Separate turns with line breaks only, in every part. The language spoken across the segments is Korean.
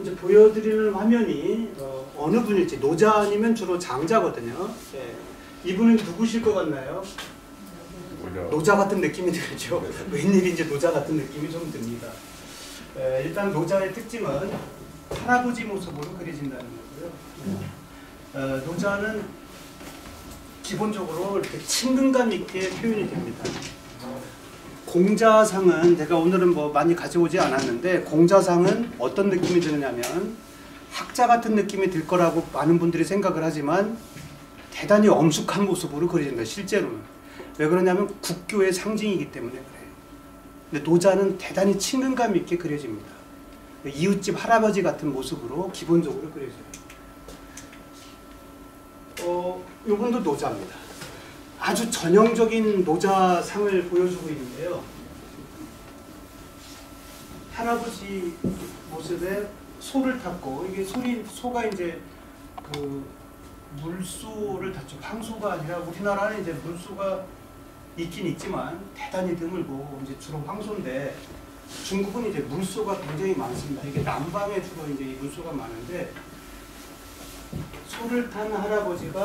이제 보여드리는 화면이 어, 느 분일지 노자 아니면 주로 장자거든요. 예. 이분은 누구실 것 같나요? 노자 같은 느낌이 들죠. 웬일인지 노자 같은 느낌이 좀 듭니다. 에, 일단 노자의 특징은 할아버지 모습으로 그려진다는 거고요. 어, 노자는 기본적으로 이렇게 친근감 있게 표현이 됩니다. 공자상은 제가 오늘은 뭐 많이 가져오지 않았는데 공자상은 어떤 느낌이 드느냐면 학자 같은 느낌이 들 거라고 많은 분들이 생각을 하지만 대단히 엄숙한 모습으로 그려진다 실제로는. 왜 그러냐면 국교의 상징이기 때문에 그래요. 근데 노자는 대단히 친근감 있게 그려집니다. 이웃집 할아버지 같은 모습으로 기본적으로 그려져요. 어, 요분도 노자입니다 아주 전형적인 노자상을 보여주고 있는데요. 할아버지 모습에 소를 탔고 이게 소리 소가 이제 그 물소를 탔죠. 황소가 아니라 우리나라는 이제 물소가 있긴 있지만 대단히 드물고 이제 주로 황소인데 중국은 이제 물소가 굉장히 많습니다. 이게 남방에 주로 이제 물소가 많은데 소를 탄 할아버지가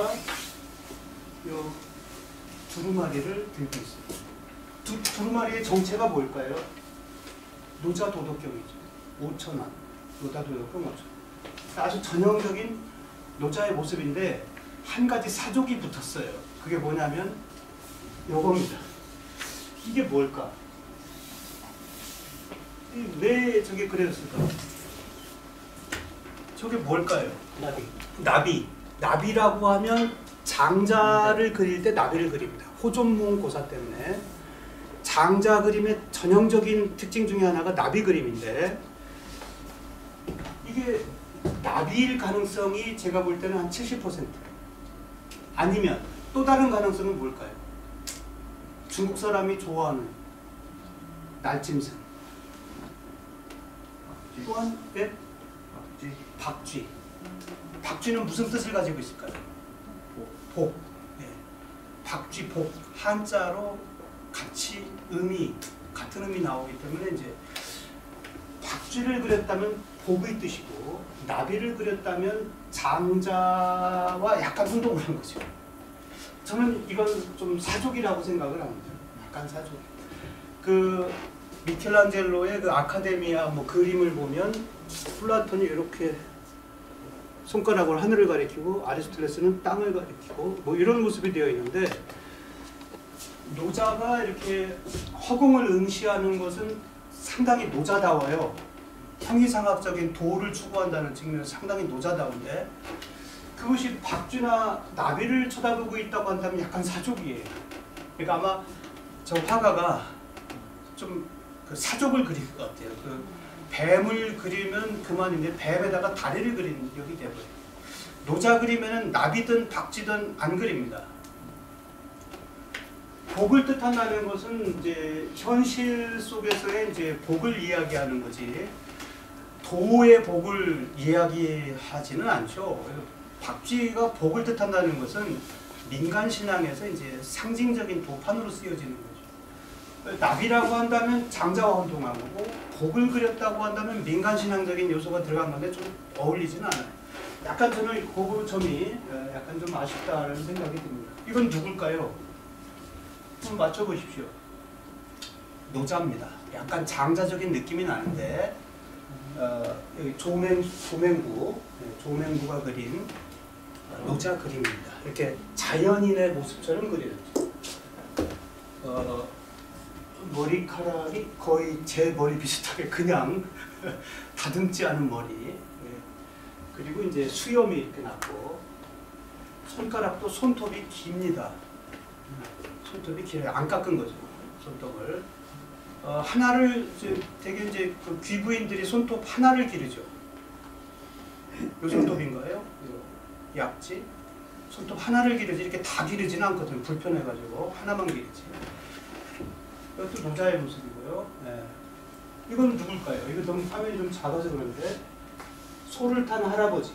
요 두루마리를 들고 있습니다. 두, 두루마리의 정체가 뭘까요? 노자 도덕경이죠. 5천원. 노자 도덕경 5천원. 아주 전형적인 노자의 모습인데 한 가지 사족이 붙었어요. 그게 뭐냐면 요겁니다. 이게 뭘까? 왜 저게 그려졌을까? 저게 뭘까요? 나비. 나비. 나비라고 하면 장자를 그릴 때 나비를 그립니다. 호존몽 고사 때문에 장자 그림의 전형적인 특징 중에 하나가 나비 그림인데 이게 나비일 가능성이 제가 볼 때는 한 70% 아니면 또 다른 가능성은 뭘까요? 중국 사람이 좋아하는 날짐승 또한 네? 박쥐 박쥐는 무슨 뜻을 가지고 있을까요? 복 네. 박쥐복 한자로 같이 의미 같은 의미 나오기 때문에 이제 박쥐를 그렸다면 복의 뜻이고 나비를 그렸다면 장자와 약간 혼동을 한 거죠. 저는 이건 좀 사족이라고 생각을 합니다. 약간 사족. 그 미켈란젤로의 그 아카데미아 뭐 그림을 보면 플라톤이 이렇게 손가락으로 하늘을 가리키고 아리스토텔레스는 땅을 가리키고 뭐 이런 모습이 되어 있는데 노자가 이렇게 허공을 응시하는 것은 상당히 노자다워요. 형이상학적인 도를 추구한다는 측면에서 상당히 노자다운데 그것이 박쥐나 나비를 쳐다보고 있다고 한다면 약간 사족이에요. 그러니까 아마 저 화가가 좀 그 사족을 그릴 것 같아요. 그 뱀을 그리면 그만인데 뱀에다가 다리를 그리는 여기 되고요. 노자 그리면 나비든 박쥐든 안 그립니다. 복을 뜻한다는 것은 이제 현실 속에서의 이제 복을 이야기하는 거지 도의 복을 이야기하지는 않죠. 박쥐가 복을 뜻한다는 것은 민간 신앙에서 이제 상징적인 도판으로 쓰여지는 거죠. 나비라고 한다면 장자와 혼동한 거고 복을 그렸다고 한다면 민간 신앙적인 요소가 들어간 건데 좀 어울리지는 않아요. 약간 저는 그 점이 어, 약간 좀 아쉽다는 생각이 듭니다. 이건 누굴까요? 좀 맞춰보십시오. 노자입니다. 약간 장자적인 느낌이 나는데 어, 조맹, 조맹구, 네, 조맹구가 그린 노자 그림입니다. 이렇게 자연인의 모습처럼 그려졌죠. 어, 머리카락이 거의 제 머리 비슷하게 그냥 다듬지 않은 머리 네. 그리고 이제 수염이 이렇게 났고 손가락도 손톱이 깁니다. 손톱이 길어요. 안 깎은 거죠. 손톱을. 어, 하나를 이제 되게 이제 그 귀부인들이 손톱 하나를 기르죠. 요 손톱인가요? 요 약지. 손톱 하나를 기르지 이렇게 다 기르지는 않거든요. 불편해가지고 하나만 기르지. 이것도 노자의 모습이고요. 네. 이건 누굴까요? 이거 너무 화면이 좀 작아서 그런데 소를 탄 할아버지.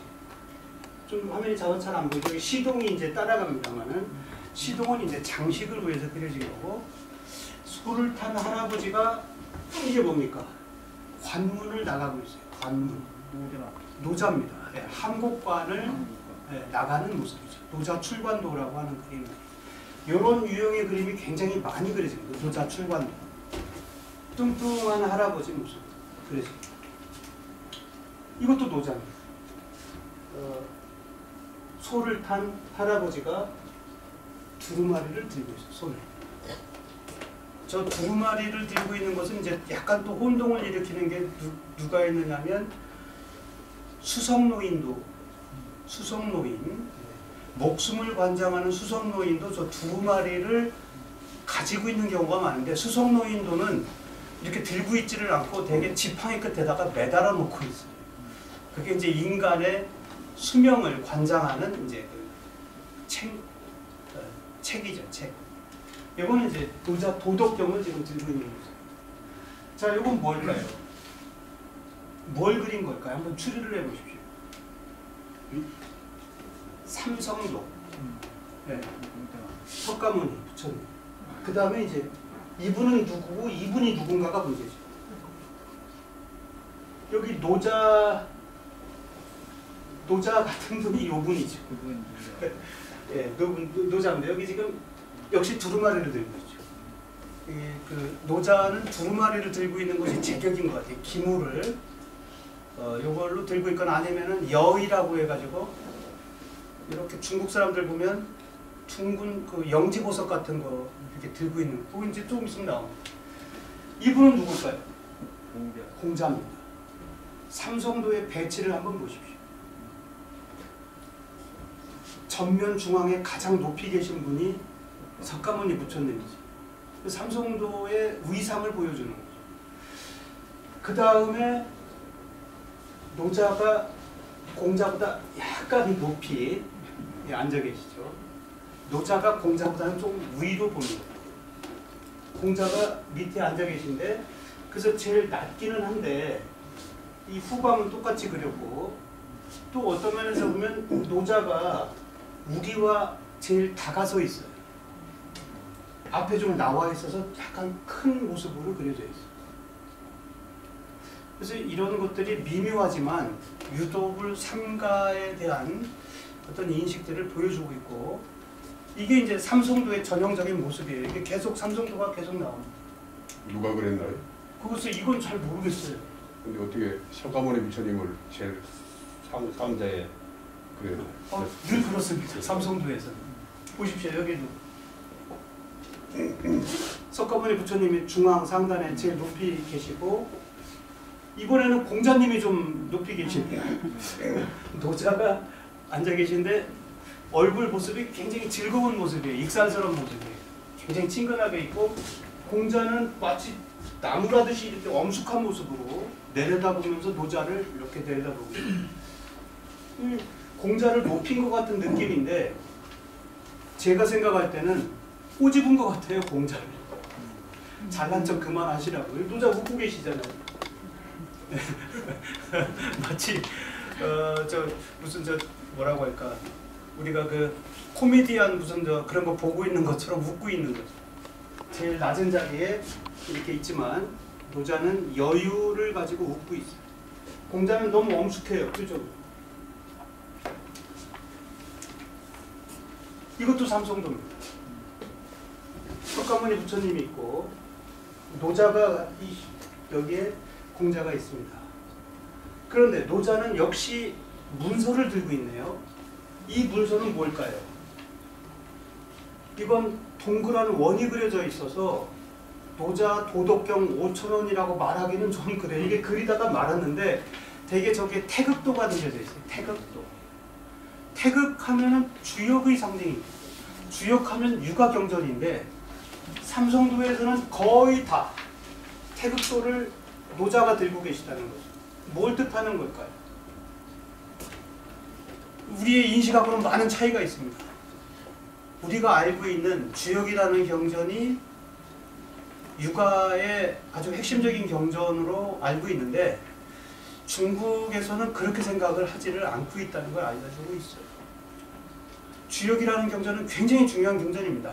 좀 화면이 작아서 잘 안 보이죠? 시동이 이제 따라갑니다만은 시동은 이제 장식을 위해서 그려진 거고 소를 탄 할아버지가 이게 뭡니까? 관문을 나가고 있어요. 관문.
노자.
노자입니다. 예, 한국관을 예, 나가는 모습이죠. 노자 출관도라고 하는 그림. 이런 유형의 그림이 굉장히 많이 그려집니다. 노자 출관도. 뚱뚱한 할아버지 모습 그려집니다. 이것도 노자입니다. 어, 소를 탄 할아버지가 두루마리를 들고 있어요. 손에. 저 두루마리를 들고 있는 것은 이제 약간 또 혼동을 일으키는 게 누, 누가 있느냐면 수성노인도 수성노인 목숨을 관장하는 수성노인도 저 두루마리를 가지고 있는 경우가 많은데 수성노인도는 이렇게 들고 있지를 않고 대개 지팡이 끝에다가 매달아 놓고 있어요. 그게 이제 인간의 수명을 관장하는 이제 그 책, 어, 책이죠, 책. 이거는 이제 도자 도덕경을 지금 들고 있는 거죠. 자, 이건 뭘까요? 뭘 그린 걸까요? 한번 추리를 해보십시오. 삼성도, 네, 석가모니 부처님. 그 다음에 이제 이분은 누구고 이분이 누군가가 문제죠. 여기 노자 노자 같은 분이 요 분이죠.
그분 노자.
예, 노, 노- 노 자인데 여기 지금 역시 두루마리를 들고 있죠. 그 노자는 두루마리를 들고 있는 것이 제격인 것 같아요. 기물을 어, 요걸로 들고 있거나 아니면은 여의라고 해가지고 이렇게 중국 사람들 보면 둥근 그 영지 보석 같은 거 이렇게 들고 있는 거 이제 조금 있으면 나옵니다. 이분은 누굴까요?
공자.
공자입니다. 삼성도의 배치를 한번 보십시오. 전면 중앙에 가장 높이 계신 분이 석가모니 부처님이지. 그 삼성도의 위상을 보여주는 거죠. 그 다음에 노자가 공자보다 약간 높이 예, 앉아 계시죠. 노자가 공자보다는 좀 위로 보는 거예요. 공자가 밑에 앉아 계신데 그래서 제일 낮기는 한데 이 후광은 똑같이 그렸고 또 어떤 면에서 보면 노자가 우리와 제일 다가서 있어요. 앞에 좀 나와 있어서 약간 큰 모습으로 그려져 있어요. 그래서 이런 것들이 미묘하지만 유독을 삼가에 대한 어떤 인식들을 보여주고 있고 이게 이제 삼성도의 전형적인 모습이에요. 이게 계속 삼성도가 계속 나옵니다.
누가 그랬나요?
그것을 이건 잘 모르겠어요.
근데 어떻게 석가모니 부처님을 제일 상, 상자에 그래요?
어, 늘 그렇습니다. 삼성도에서 보십시오 여기도 석가모니 부처님이 중앙 상단에 제일 높이 계시고 이번에는 공자님이 좀 높이 계십니다. 노자가 앉아 계신데 얼굴 모습이 굉장히 즐거운 모습이에요. 익살스러운 모습이에요. 굉장히 친근하게 있고 공자는 마치 나무라듯이 이렇게 엄숙한 모습으로 내려다보면서 노자를 이렇게 내려다보고 음, 공자를 높인 것 같은 느낌인데 제가 생각할 때는 꼬집은 것 같아요 공자를 잘난 척 그만하시라고 노자 웃고 계시잖아요 마치 어 저 무슨 저 뭐라고 할까 우리가 그 코미디언 무슨 저 그런 거 보고 있는 것처럼 웃고 있는 거죠 제일 낮은 자리에 이렇게 있지만 노자는 여유를 가지고 웃고 있어요 공자는 너무 엄숙해요 그죠 이것도 삼성도입니다. 석가모니 부처님이 있고 노자가 이 여기에 공자가 있습니다. 그런데 노자는 역시 문서를 들고 있네요. 이 문서는 뭘까요? 이건 동그란 원이 그려져 있어서 노자 도덕경 5천 원이라고 말하기는 좀 그래. 이게 그리다가 말았는데 되게 저게 태극도가 그려져 있어요. 태극도. 태극하면은 주역의 상징입니다. 주역하면 육아경전인데 삼성도에서는 거의 다 태극도를 노자가 들고 계시다는 거죠. 뭘 뜻하는 걸까요? 우리의 인식하고는 많은 차이가 있습니다. 우리가 알고 있는 주역이라는 경전이 육아의 아주 핵심적인 경전으로 알고 있는데 중국에서는 그렇게 생각을 하지를 않고 있다는 걸 알려주고 있어요. 주역이라는 경전은 굉장히 중요한 경전입니다.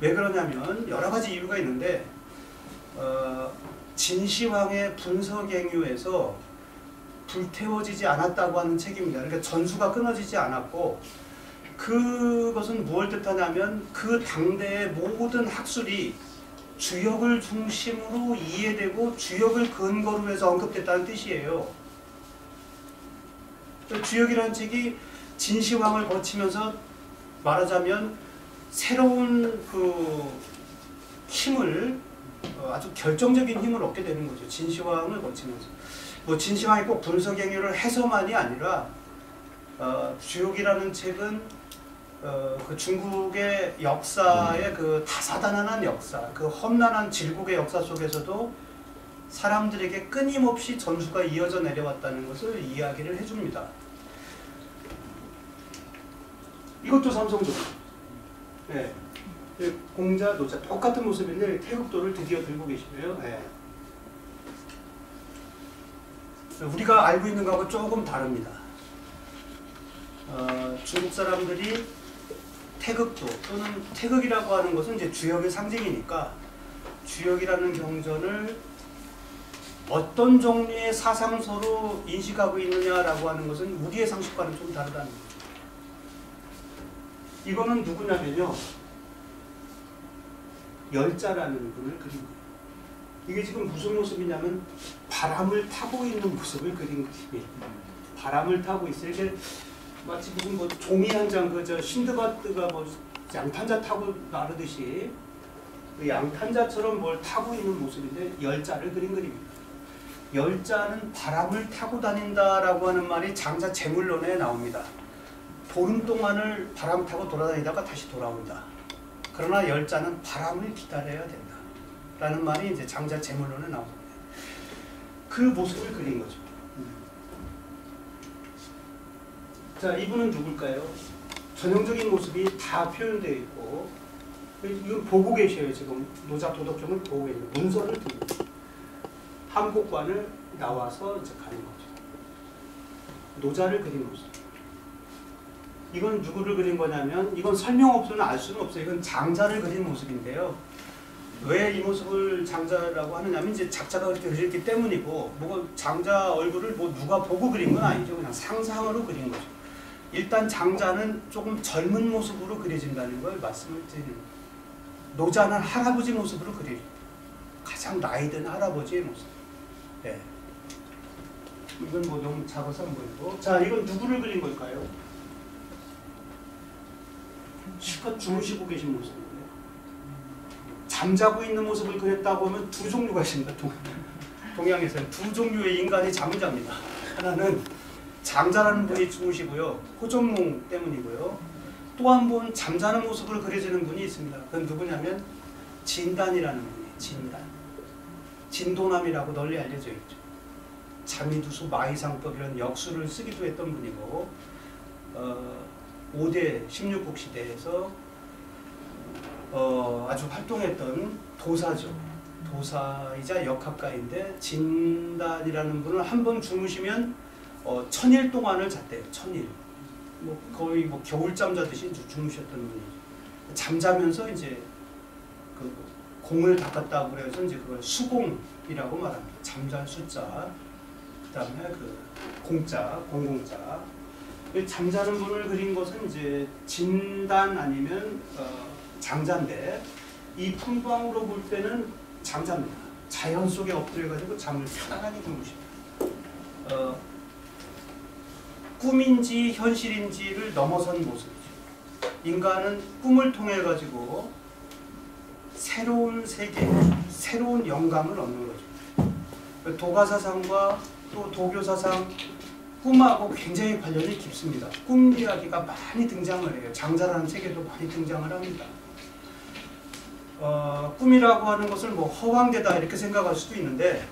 왜 그러냐면 여러 가지 이유가 있는데 어, 진시황의 분서갱유에서 불태워지지 않았다고 하는 책입니다. 그러니까 전수가 끊어지지 않았고 그것은 무엇을 뜻하냐면 그 당대의 모든 학술이 주역을 중심으로 이해되고 주역을 근거로 해서 언급됐다는 뜻이에요. 주역이라는 책이 진시황을 거치면서 말하자면 새로운 그 힘을 어, 아주 결정적인 힘을 얻게 되는 거죠. 진시황을 거치면서. 뭐 진시황이 꼭 분석 행위를 해서만이 아니라 어, 주역이라는 책은 어, 그 중국의 역사의 그 다사다난한 역사, 그 험난한 질국의 역사 속에서도 사람들에게 끊임없이 전수가 이어져 내려왔다는 것을 이야기를 해줍니다. 이것도 삼성도. 네. 예, 공자, 노자 똑같은 모습인데 태극도를 드디어 들고 계시고요. 네. 우리가 알고 있는 거하고 조금 다릅니다. 어, 중국 사람들이 태극도 또는 태극이라고 하는 것은 이제 주역의 상징이니까 주역이라는 경전을 어떤 종류의 사상서로 인식하고 있느냐라고 하는 것은 우리의 상식과는 좀 다르다는 거죠. 이거는 누구냐면요. 열자라는 분을 그린 거예요. 이게 지금 무슨 모습이냐면 바람을 타고 있는 모습을 그린 그림이에요. 바람을 타고 있어요. 이게 마치 무슨 뭐 종이 한 장 그저 신드바드가 뭐 양탄자 타고 나르듯이 그 양탄자처럼 뭘 타고 있는 모습인데 열자를 그린 그림입니다. 열자는 바람을 타고 다닌다라고 하는 말이 장자 제물론에 나옵니다. 보름 동안을 바람 타고 돌아다니다가 다시 돌아온다. 그러나 열자는 바람을 기다려야 된다. 라는 말이 이제 장자 제물론에 나옵니다. 그 모습을 그린 거죠. 자, 이분은 누굴까요? 전형적인 모습이 다 표현되어 있고, 이거 보고 계셔요, 지금. 노자 도덕경을 보고 계세요. 문서를 들고. 한국관을 나와서 이제 가는 거죠. 노자를 그린 모습. 이건 누구를 그린 거냐면, 이건 설명 없으면 알 수는 없어요. 이건 장자를 그린 모습인데요. 왜 이 모습을 장자라고 하느냐면 이제 작자가 그렇게 그렸기 때문이고 뭐 장자 얼굴을 뭐 누가 보고 그린 건 아니죠. 그냥 상상으로 그린 거죠. 일단 장자는 조금 젊은 모습으로 그려진다는 걸 말씀을 드리는. 노자는 할아버지 모습으로 그려요. 가장 나이 든 할아버지의 모습. 네. 이건 뭐 너무 작아서 안 보이고. 자, 이건 누구를 그린 걸까요? 실컷 주무시고 계신 모습이에요. 잠자고 있는 모습을 그렸다고 하면 두 종류가 있습니다. 동, 동양에서는 두 종류의 인간이 잠을 잡니다. 하나는 장자라는 분이 주무시고요. 호전몽 때문이고요. 또 한 분 잠자는 모습으로 그려지는 분이 있습니다. 그건 누구냐면 진단이라는 분이에요. 진단. 진도남이라고 널리 알려져 있죠. 자미두수 마이상법 이런 역수를 쓰기도 했던 분이고 어, 5대 16국 시대에서 어, 아주 활동했던 도사죠. 도사이자 역학가인데 진단이라는 분은 한 번 주무시면 어, 천일 동안을 잤대요. 천일. 뭐 거의 뭐 겨울잠 자듯이 주- 주무셨던 분이 잠자면서 이제 그 공을 닦았다고 그래서 이제 그걸 수공이라고 말합니다. 잠잘 숫자. 그 다음에 그 공자, 공공자. 그 잠자는 분을 그린 것은 이제 진단 아니면 어, 장자인데 이 풍광으로 볼 때는 장자입니다. 자연 속에 엎드려 가지고 잠을 편안하게 주무십니다. 어, 꿈인지 현실인지를 넘어선 모습이죠. 인간은 꿈을 통해 가지고 새로운 세계, 새로운 영감을 얻는 거죠. 도가 사상과 또 도교 사상, 꿈하고 굉장히 관련이 깊습니다. 꿈 이야기가 많이 등장을 해요. 장자라는 책에도 많이 등장을 합니다. 어, 꿈이라고 하는 것을 뭐 허황되다 이렇게 생각할 수도 있는데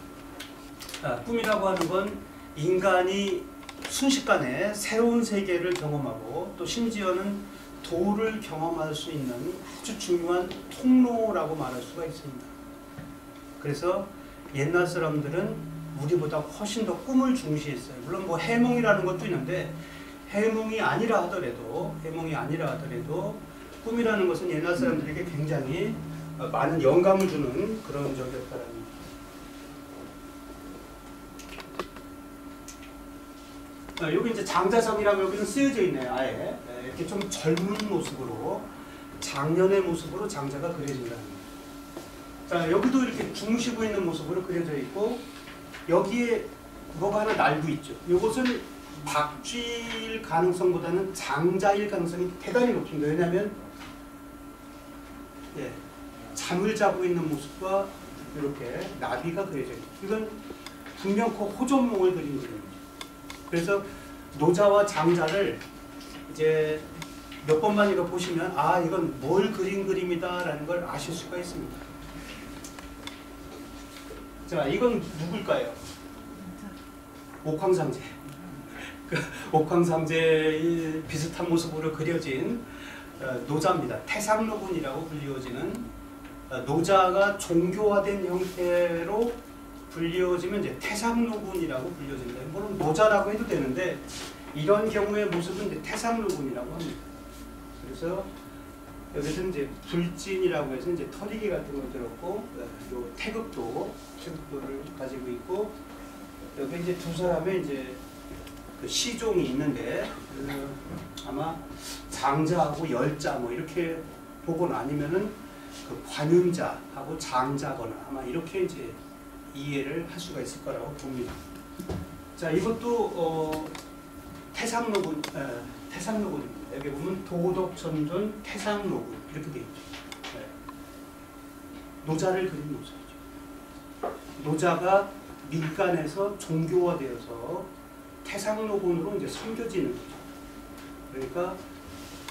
아, 꿈이라고 하는 건 인간이 순식간에 새로운 세계를 경험하고 또 심지어는 도를 경험할 수 있는 아주 중요한 통로라고 말할 수가 있습니다. 그래서 옛날 사람들은 우리보다 훨씬 더 꿈을 중시했어요. 물론 뭐 해몽이라는 것도 있는데 해몽이 아니라 하더라도 해몽이 아니라 하더라도 꿈이라는 것은 옛날 사람들에게 굉장히 어, 많은 영감을 주는 그런 적이었다라는 어, 여기 이제 장자성이라고 여기는 쓰여져 있네요. 아예 예, 이렇게 좀 젊은 모습으로 장년의 모습으로 장자가 그려진다는. 자 여기도 이렇게 중시고 있는 모습으로 그려져 있고 여기에 뭐가 하나 날고 있죠. 이것은 박쥐일 가능성보다는 장자일 가능성이 대단히 높습니다. 왜냐하면 예, 잠을 자고 있는 모습과 이렇게 나비가 그려져 있고 이건 분명코 호전몽을 그린 그림이죠. 그래서 노자와 장자를 이제 몇 번만 이거 보시면 아 이건 뭘 그린 그림이다라는 걸 아실 수가 있습니다. 자 이건 누굴까요? 옥황상제. 그 옥황상제의 비슷한 모습으로 그려진 어, 노자입니다. 태상노군이라고 불리워지는 어, 노자가 종교화된 형태로 불리워지면 이제 태상노군이라고 불려진다. 물론 노자라고 해도 되는데 이런 경우의 모습은 이제 태상노군이라고 합니다. 그래서 여기서 이제 불진이라고 해서 이제 털이기 같은 거 들었고 어, 요 태극도 태극도를 가지고 있고 여기 이제 두 사람의 이제 그 시종이 있는데 그 아마 장자하고 열자 뭐 이렇게 보거나 아니면은 그 관음자하고 장자거나 아마 이렇게 이제 이해를 할 수가 있을 거라고 봅니다. 자 이것도 어, 태상로군 에, 태상로군입니다. 여기 보면 도덕천존 태상로군 이렇게 되어 있죠. 네. 노자를 그린 모습이죠. 노자가 민간에서 종교화되어서 태상노군으로 이제 섬겨지는 거죠. 그러니까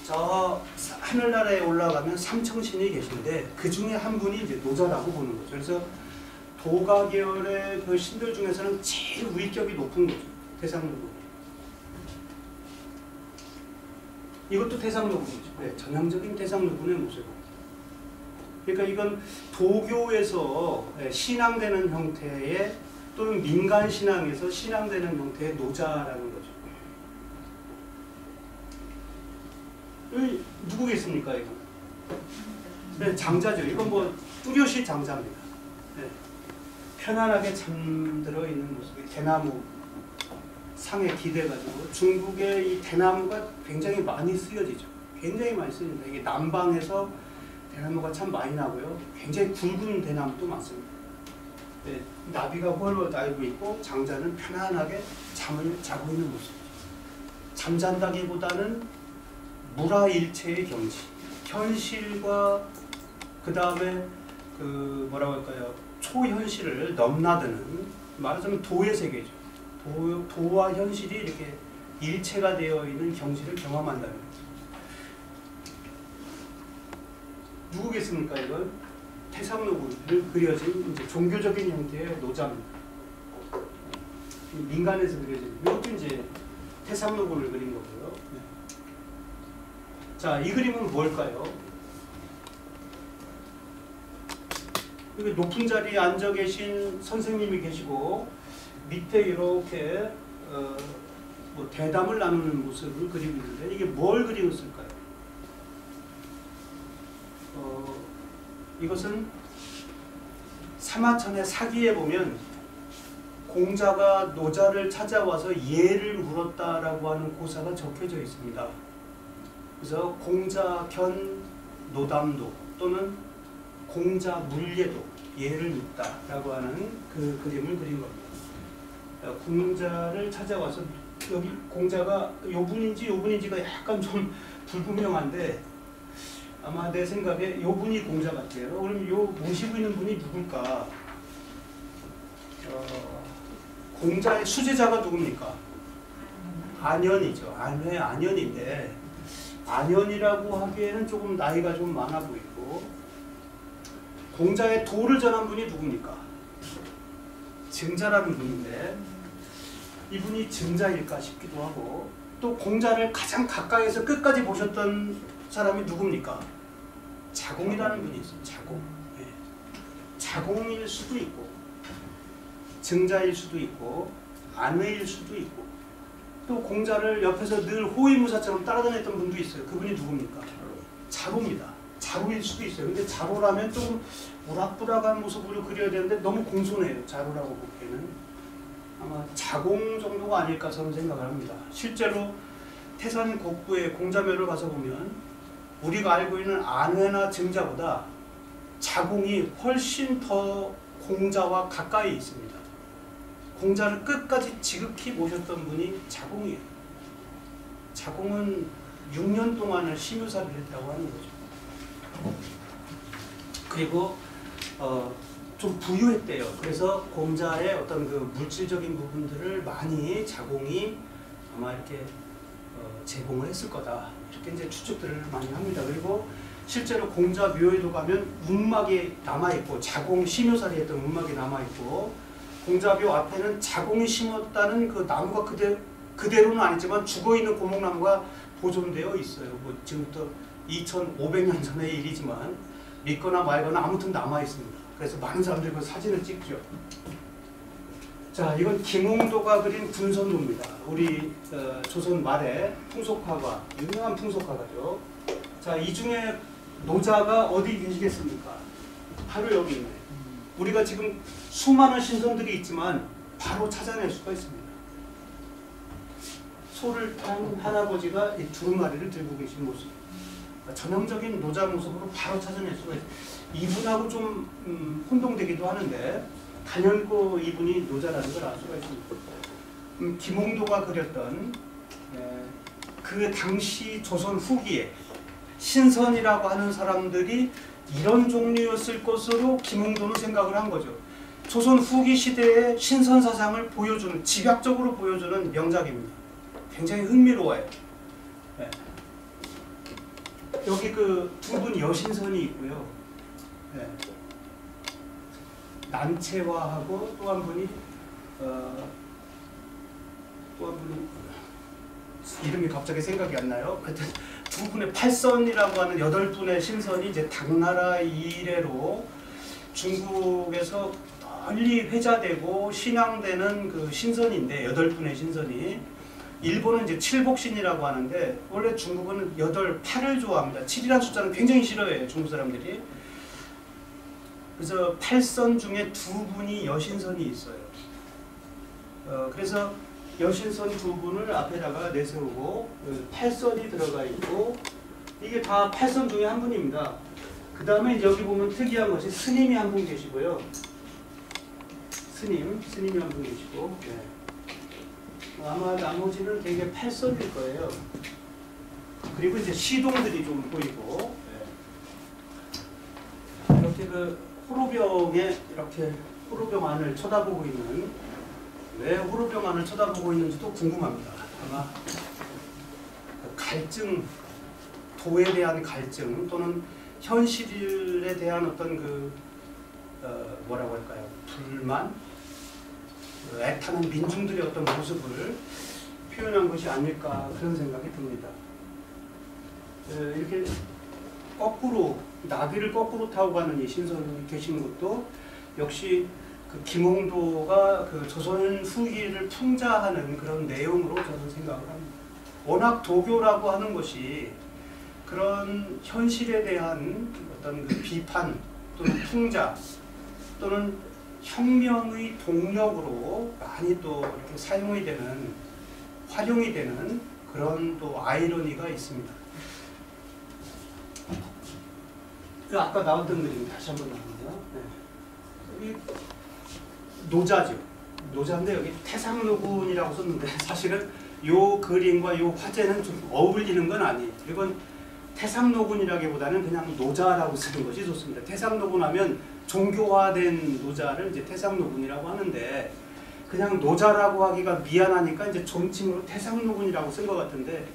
저 하늘나라에 올라가면 삼청신이 계신데 그 중에 한 분이 이제 노자라고 보는 거죠. 그래서 도가 계열의 그 신들 중에서는 제일 위격이 높은 거죠. 태상노군. 이것도 태상노군이죠. 네, 전형적인 태상노군의 모습. 그러니까 이건 도교에서 예, 신앙되는 형태의 또는 민간 신앙에서 신앙되는 형태의 노자라는 거죠. 누구겠습니까 이거? 네, 장자죠. 이건 뭐 뚜렷이 장자입니다. 네. 편안하게 잠들어 있는 모습이 대나무 상에 기대가지고 중국의 이 대나무가 굉장히 많이 쓰여지죠. 굉장히 많이 쓰입니다. 이게 남방에서 대나무가 참 많이 나고요. 굉장히 굵은 대나무도 많습니다. 네, 나비가 홀로 날고 있고 장자는 편안하게 잠을 자고 있는 모습. 잠잔다기보다는 무라일체의 경지. 현실과 그 다음에 그 뭐라고 할까요? 초현실을 넘나드는 말하자면 도의 세계죠. 도, 도와 현실이 이렇게 일체가 되어 있는 경지를 경험한다는. 누구겠습니까 이건? 태상노군을 그려진 이제 종교적인 형태의 노자입니다. 민간에서 그려진 이것도 이제 태상노군을 그린 거고요. 네. 자, 이 그림은 뭘까요? 여기 높은 자리에 앉아 계신 선생님이 계시고 밑에 이렇게 어, 뭐 대담을 나누는 모습을 그리고 있는데 이게 뭘 그리웠을까요? 어, 이것은 사마천의 사기에 보면 공자가 노자를 찾아와서 예를 물었다라고 하는 고사가 적혀져 있습니다. 그래서 공자 견 노담도 또는 공자 물예도 예를 묻다라고 하는 그 그림을 그린 겁니다. 어, 공자를 찾아와서 여기 공자가 요 분인지 요 분인지가 약간 좀 불분명한데 아마 내 생각에 요 분이 공자 같아요. 그럼 요 모시고 있는 분이 누굴까? 어, 공자의 수제자가 누굽니까? 안현이죠. 안회 안현인데 안현이라고 하기에는 조금 나이가 좀 많아 보이고 공자의 도를 전한 분이 누굽니까? 증자라는 분인데 이분이 증자일까 싶기도 하고 또 공자를 가장 가까이에서 끝까지 보셨던 사람이 누굽니까? 자공이라는 분이 있어요. 자공. 예. 자공일 수도 있고 증자일 수도 있고 안회일 수도 있고 또 공자를 옆에서 늘 호위무사처럼 따라다녔던 분도 있어요. 그분이 누굽니까? 자로입니다. 자로일 수도 있어요. 근데 자로라면 좀 우락부락한 모습으로 그려야 되는데 너무 공손해요. 자로라고 보기에는 아마 자공 정도가 아닐까 저는 생각을 합니다. 실제로 태산 곡부의 공자묘를 가서 보면 우리가 알고 있는 안회나 증자보다 자공이 훨씬 더 공자와 가까이 있습니다. 공자를 끝까지 지극히 모셨던 분이 자공이에요. 자공은 6년 동안을 심유사를 했다고 하는 거죠. 그리고 어, 좀 부유했대요. 그래서 공자의 어떤 그 물질적인 부분들을 많이 자공이 아마 이렇게 어, 제공을 했을 거다. 이렇게 이제 추측들을 많이 합니다. 그리고 실제로 공자 묘에도 가면 운막이 남아있고 자공 심효살이 했던 운막이 남아있고 공자 묘 앞에는 자공이 심었다는 그 나무가 그대, 그대로는 아니지만 죽어있는 고목나무가 보존되어 있어요. 뭐 지금부터 2500년 전의 일이지만 믿거나 말거나 아무튼 남아 있습니다. 그래서 많은 사람들이 그 사진을 찍죠. 자, 이건 김홍도가 그린 분선도입니다. 우리 어, 조선 말의 풍속화가 유명한 풍속화가죠. 자, 이 중에 노자가 어디 계시겠습니까? 바로 여기 있네. 우리가 지금 수많은 신선들이 있지만 바로 찾아낼 수가 있습니다. 소를 탄 할아버지가 이 두루마리를 들고 계신 모습. 전형적인 노자 모습으로 바로 찾아낼 수가 있어요. 이분하고 좀 음, 혼동되기도 하는데 단연코 이분이 노자라는 걸 알 수가 있습니다. 음, 김홍도가 그렸던 에, 그 당시 조선 후기에 신선이라고 하는 사람들이 이런 종류였을 것으로 김홍도는 생각을 한 거죠. 조선 후기 시대의 신선 사상을 보여주는 집약적으로 보여주는 명작입니다. 굉장히 흥미로워요. 네. 여기 그 두 분 여신선이 있고요. 네. 난채화하고 또 한 분이 어, 또 한 분은 이름이 갑자기 생각이 안 나요. 하여튼 두 분의 팔선이라고 하는 여덟 분의 신선이 이제 당나라 이래로 중국에서 널리 회자되고 신앙되는 그 신선인데 여덟 분의 신선이 일본은 이제 칠복신이라고 하는데 원래 중국은 여덟 팔을 좋아합니다. 7이라는 숫자는 굉장히 싫어해요. 중국 사람들이. 그래서 팔선 중에 두 분이 여신선이 있어요. 어, 그래서 여신선 두 분을 앞에다가 내세우고 그 팔선이 들어가 있고 이게 다 팔선 중에 한 분입니다. 그 다음에 여기 보면 특이한 것이 스님이 한 분 계시고요. 스님, 스님이 한 분 계시고 네. 아마 나머지는 되게 팔선일 거예요. 그리고 이제 시동들이 좀 보이고 네. 이렇게 그 호로병에 이렇게 호로병 안을 쳐다보고 있는 왜 호로병 안을 쳐다보고 있는지도 궁금합니다. 아마 그 갈증, 도에 대한 갈증 또는 현실에 대한 어떤 그 어, 뭐라고 할까요? 불만, 그 애타는 민중들의 어떤 모습을 표현한 것이 아닐까 그런 생각이 듭니다. 에, 이렇게 거꾸로 나비를 거꾸로 타고 가는 이 신선이 계신 것도 역시 그 김홍도가 그 조선 후기를 풍자하는 그런 내용으로 저는 생각을 합니다. 워낙 도교라고 하는 것이 그런 현실에 대한 어떤 그 비판 또는 풍자 또는 혁명의 동력으로 많이 또 이렇게 사용이 되는 활용이 되는 그런 또 아이러니가 있습니다. 그 아까 나왔던 그림 다시 한번 나옵니다. 네. 여기 노자죠. 노자인데 여기 태상노군이라고 썼는데 사실은 요 그림과 요 화제는 좀 어울리는 건 아니에요. 이건 태상노군이라기보다는 그냥 노자라고 쓰는 것이 좋습니다. 태상노군 하면 종교화된 노자를 이제 태상노군이라고 하는데 그냥 노자라고 하기가 미안하니까 이제 존칭으로 태상노군이라고 쓴 것 같은데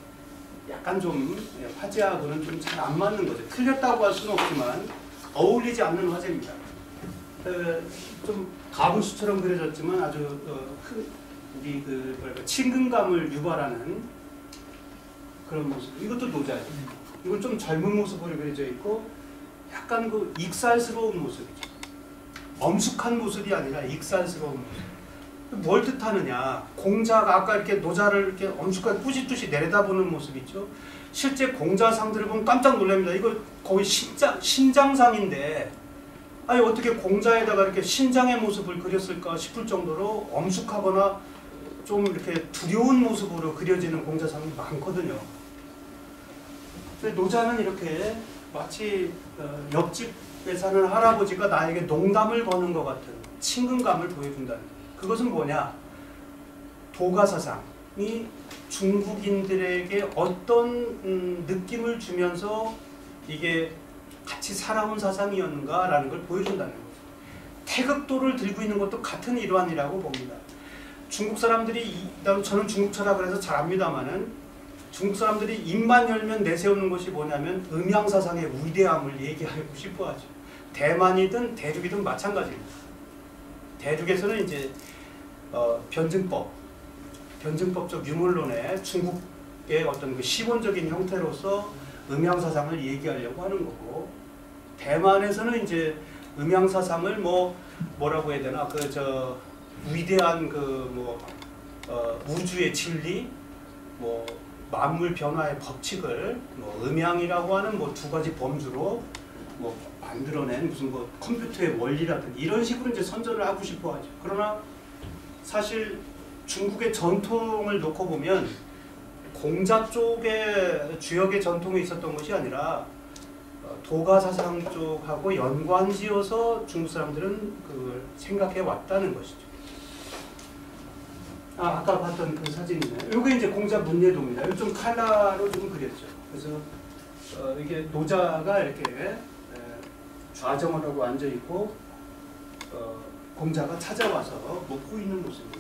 약간 좀 예, 화제하고는 좀 잘 안 맞는 거죠. 틀렸다고 할 수는 없지만 어울리지 않는 화제입니다. 어, 좀 가부수처럼 그려졌지만 아주 어, 큰 우리 그 뭐랄까 친근감을 유발하는 그런 모습. 이것도 노자예요. 이건 좀 젊은 모습으로 그려져 있고 약간 그 익살스러운 모습이죠. 엄숙한 모습이 아니라 익살스러운 모습. 뭘 뜻하느냐? 공자가 아까 이렇게 노자를 이렇게 엄숙하게 꾸짖듯이 내려다보는 모습 있죠. 실제 공자상들을 보면 깜짝 놀랍니다. 이거 거의 신장 신장상인데 아니 어떻게 공자에다가 이렇게 신장의 모습을 그렸을까 싶을 정도로 엄숙하거나 좀 이렇게 두려운 모습으로 그려지는 공자상이 많거든요. 근데 노자는 이렇게 마치 어, 옆집에 사는 할아버지가 나에게 농담을 거는 것 같은 친근감을 보여준다는. 그것은 뭐냐? 도가 사상이 중국인들에게 어떤 음, 느낌을 주면서 이게 같이 살아온 사상이었는가라는 걸 보여준다는 거죠. 태극도를 들고 있는 것도 같은 일환이라고 봅니다. 중국 사람들이 이- 저는 중국 철학을 해서 잘 압니다만은 중국 사람들이 입만 열면 내세우는 것이 뭐냐면 음양사상의 위대함을 얘기하고 싶어하죠. 대만이든 대륙이든 마찬가지입니다. 대륙에서는 이제 어, 변증법, 변증법적 유물론의 중국의 어떤 그 시본적인 형태로서 음양사상을 얘기하려고 하는 거고 대만에서는 이제 음양사상을 뭐 뭐라고 해야 되나 그 저 위대한 그뭐 어, 우주의 진리 뭐 만물 변화의 법칙을 뭐 음양이라고 하는 뭐 두 가지 범주로 뭐 만들어낸 무슨 뭐 컴퓨터의 원리라든 이런 식으로 이제 선전을 하고 싶어 하죠. 그러나 사실 중국의 전통을 놓고 보면 공자 쪽의 주역의 전통이 있었던 것이 아니라 어, 도가 사상 쪽하고 연관지어서 중국 사람들은 그걸 생각해 왔다는 것이죠. 아, 아까 봤던 그 사진이네. 이게 이제 공자 문예도입니다. 좀 칼라로 좀 그렸죠. 그래서 어, 이게 노자가 이렇게 에, 좌정을 하고 앉아 있고 어, 공자가 찾아와서 먹고 있는 모습입니다.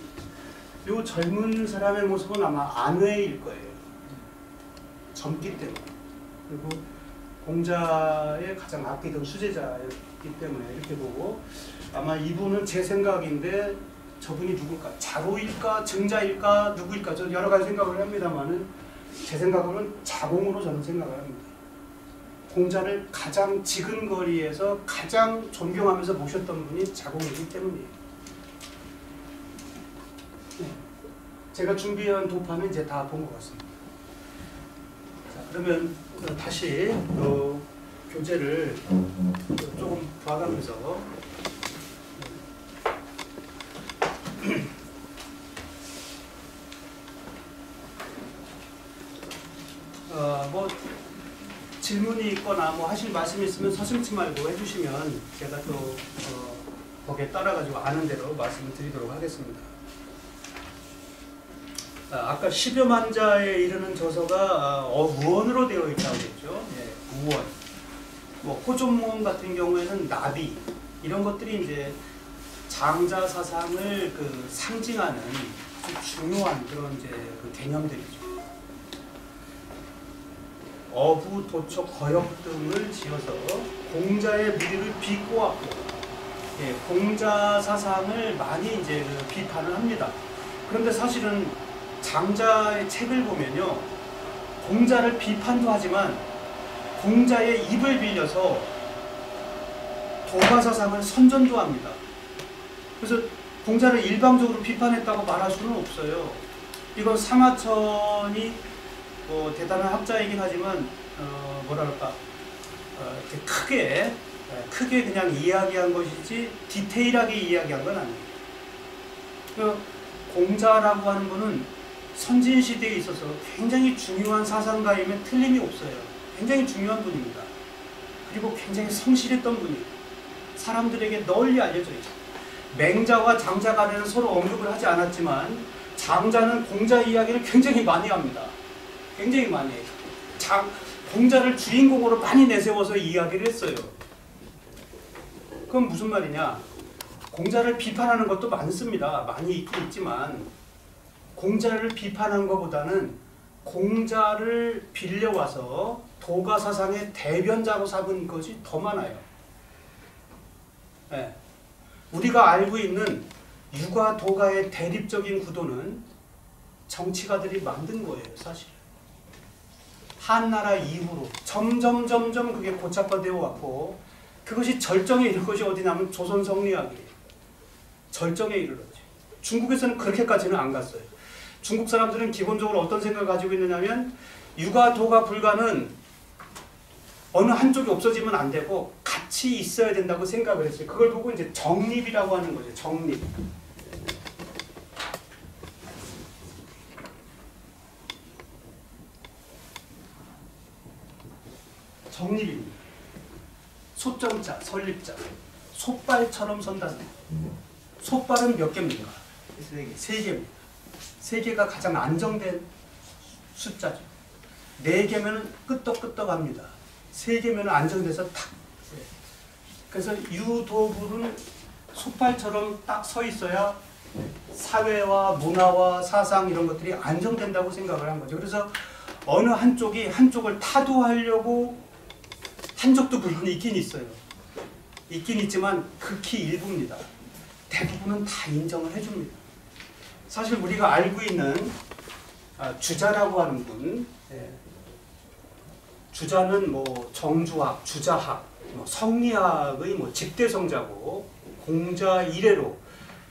이 젊은 사람의 모습은 아마 안회일 거예요. 젊기 때문에. 그리고 공자의 가장 아끼던 수제자였기 때문에 이렇게 보고 아마 이분은 제 생각인데 저분이 누굴까? 자로일까? 증자일까? 누구일까? 저는 여러 가지 생각을 합니다만은 제 생각으로는 자공으로 저는 생각을 합니다. 공자를 가장 지근거리에서 가장 존경하면서 모셨던 분이 자공이기 때문이에요. 네. 제가 준비한 도파는 이제 다 본 것 같습니다. 자, 그러면 어, 다시 어, 교재를 조금 봐가면서 어, 뭐 질문이 있거나 뭐 하실 말씀이 있으면 서슴지 말고 해주시면 제가 또 어, 거기에 따라가지고 아는 대로 말씀을 드리도록 하겠습니다. 아, 아까 10여만 자에 이르는 저서가 어, 우원으로 되어 있다고 했죠. 예, 우원. 뭐 호존문 같은 경우에는 나비 이런 것들이 이제 장자 사상을 그 상징하는 중요한 그런 이제 그 개념들이죠. 어부, 도척, 거역 등을 지어서 공자의 무리를 비꼬았고 예, 공자 사상을 많이 이제 그 비판을 합니다. 그런데 사실은 장자의 책을 보면요, 공자를 비판도 하지만 공자의 입을 빌려서 도가 사상을 선전도 합니다. 그래서 공자를 일방적으로 비판했다고 말할 수는 없어요. 이건 상하천이 뭐 대단한 학자이긴 하지만 어, 뭐랄까 어, 크게 예, 크게 그냥 이야기한 것이지 디테일하게 이야기한 건 아니에요. 그 공자라고 하는 분은 선진 시대에 있어서 굉장히 중요한 사상가이면 틀림이 없어요. 굉장히 중요한 분입니다. 그리고 굉장히 성실했던 분이에요. 사람들에게 널리 알려져 있죠. 맹자와 장자 간에는 서로 언급을 하지 않았지만 장자는 공자 이야기를 굉장히 많이 합니다. 굉장히 많이 해요. 장, 공자를 주인공으로 많이 내세워서 이야기를 했어요. 그건 무슨 말이냐? 공자를 비판하는 것도 많습니다. 많이 있긴 있지만 공자를 비판한 것보다는 공자를 빌려와서 도가 사상의 대변자로 삼은 것이 더 많아요. 네. 우리가 알고 있는 유가 도가의 대립적인 구도는 정치가들이 만든 거예요, 사실. 한나라 이후로 점점 점점 그게 고착화되어 왔고 그것이 절정에 이른 것이 어디냐면 조선 성리학이에요. 절정에 이르렀죠. 중국에서는 그렇게까지는 안 갔어요. 중국 사람들은 기본적으로 어떤 생각을 가지고 있느냐면 유가 도가 불가는 어느 한쪽이 없어지면 안 되고 같이 있어야 된다고 생각을 했어요. 그걸 보고 이제 정립이라고 하는 거죠. 정립. 정립입니다. 소점자, 설립자. 솥발처럼 선다는 거. 솥발은 몇 개입니까? 세 개. 세 개입니다. 세 개가 가장 안정된 숫자죠. 네 개면은 끄떡끄떡합니다. 세 개면은 안정돼서 탁. 예. 그래서 유도불은 솥발처럼 딱 서 있어야 사회와 문화와 사상 이런 것들이 안정된다고 생각을 한 거죠. 그래서 어느 한쪽이 한쪽을 타도하려고 한 적도 물론 있긴 있어요. 있긴 있지만 극히 일부입니다. 대부분은 다 인정을 해줍니다. 사실 우리가 알고 있는 아, 주자라고 하는 분, 예. 주자는 뭐 정주학, 주자학, 뭐 성리학의 뭐 직대성자고 공자 이래로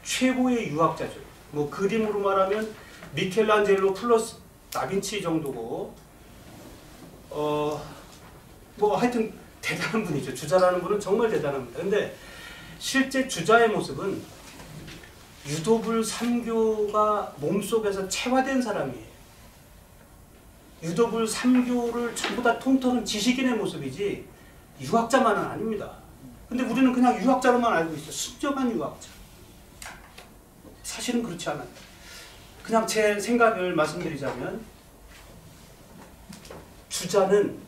최고의 유학자죠. 뭐 그림으로 말하면 미켈란젤로 플러스 다빈치 정도고 어 뭐 하여튼 대단한 분이죠. 주자라는 분은 정말 대단합니다. 근데 실제 주자의 모습은 유도불 삼교가 몸속에서 체화된 사람이에요. 유도불 삼교를 전부 다 통틀은 지식인의 모습이지 유학자만은 아닙니다. 근데 우리는 그냥 유학자로만 알고 있어요. 순정한 유학자. 사실은 그렇지 않아요. 그냥 제 생각을 말씀드리자면 주자는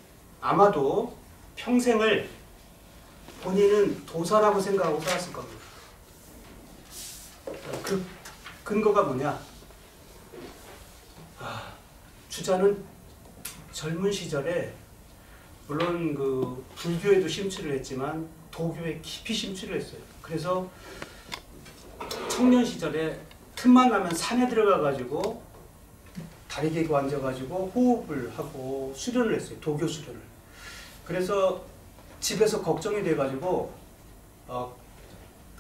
아마도 평생을 본인은 도사라고 생각하고 살았을 겁니다. 그 근거가 뭐냐? 아, 주자는 젊은 시절에 물론 그 불교에도 심취를 했지만 도교에 깊이 심취를 했어요. 그래서 청년 시절에 틈만 나면 산에 들어가 가지고 다리 개고 앉아 가지고 호흡을 하고 수련을 했어요. 도교 수련을. 그래서 집에서 걱정이 돼 가지고 어,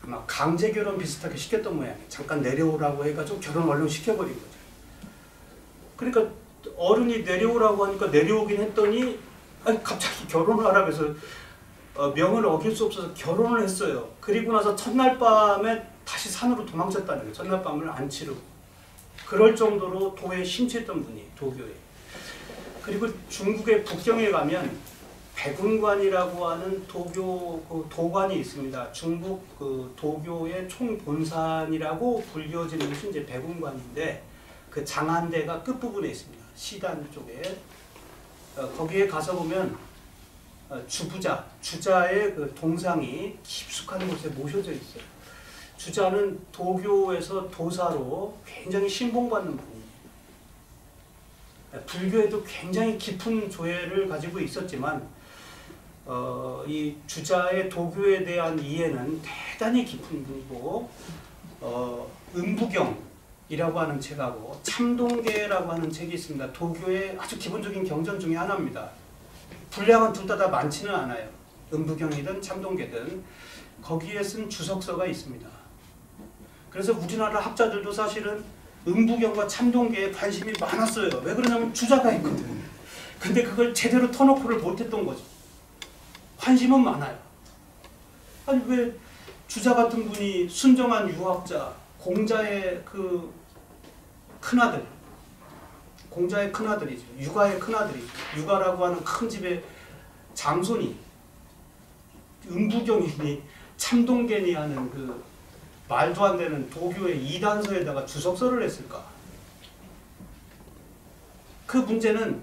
아마 강제 결혼 비슷하게 시켰던 모양이에요. 잠깐 내려오라고 해 가지고 결혼 얼른 시켜 버린 거죠. 그러니까 어른이 내려오라고 하니까 내려오긴 했더니 갑자기 결혼을 하라 그래서 어, 명을 어길 수 없어서 결혼을 했어요. 그리고 나서 첫날 밤에 다시 산으로 도망쳤다는 거예요. 첫날 밤을 안 치르고. 그럴 정도로 도에 심취했던 분이 도교에. 그리고 중국의 북경에 가면 백운관이라고 하는 도교 그 도관이 있습니다. 중국 그 도교의 총본산이라고 불려지는 것이 이제 백운관인데 그 장안대가 끝 부분에 있습니다. 시단 쪽에 어, 거기에 가서 보면 어, 주부자 주자의 그 동상이 깊숙한 곳에 모셔져 있어요. 주자는 도교에서 도사로 굉장히 신봉받는 분이에요. 불교에도 굉장히 깊은 조예를 가지고 있었지만 어, 이 주자의 도교에 대한 이해는 대단히 깊은 분이고 어, 음부경 이라고 하는 책하고 참동계라고 하는 책이 있습니다. 도교의 아주 기본적인 경전 중에 하나입니다. 분량은 둘 다 다 많지는 않아요. 음부경이든 참동계든 거기에 쓴 주석서가 있습니다. 그래서 우리나라 학자들도 사실은 음부경과 참동계에 관심이 많았어요. 왜 그러냐면 주자가 있거든. 근데 그걸 제대로 터놓고를 못했던 거죠. 관심은 많아요. 아니 왜 주자 같은 분이 순정한 유학자, 공자의 그 큰아들, 공자의 큰아들이죠. 육아의 큰아들이 육아라고 하는 큰 집의 장손이 음부경이니 참동계니 하는 그 말도 안 되는 도교의 이단서에다가 주석서를 했을까? 그 문제는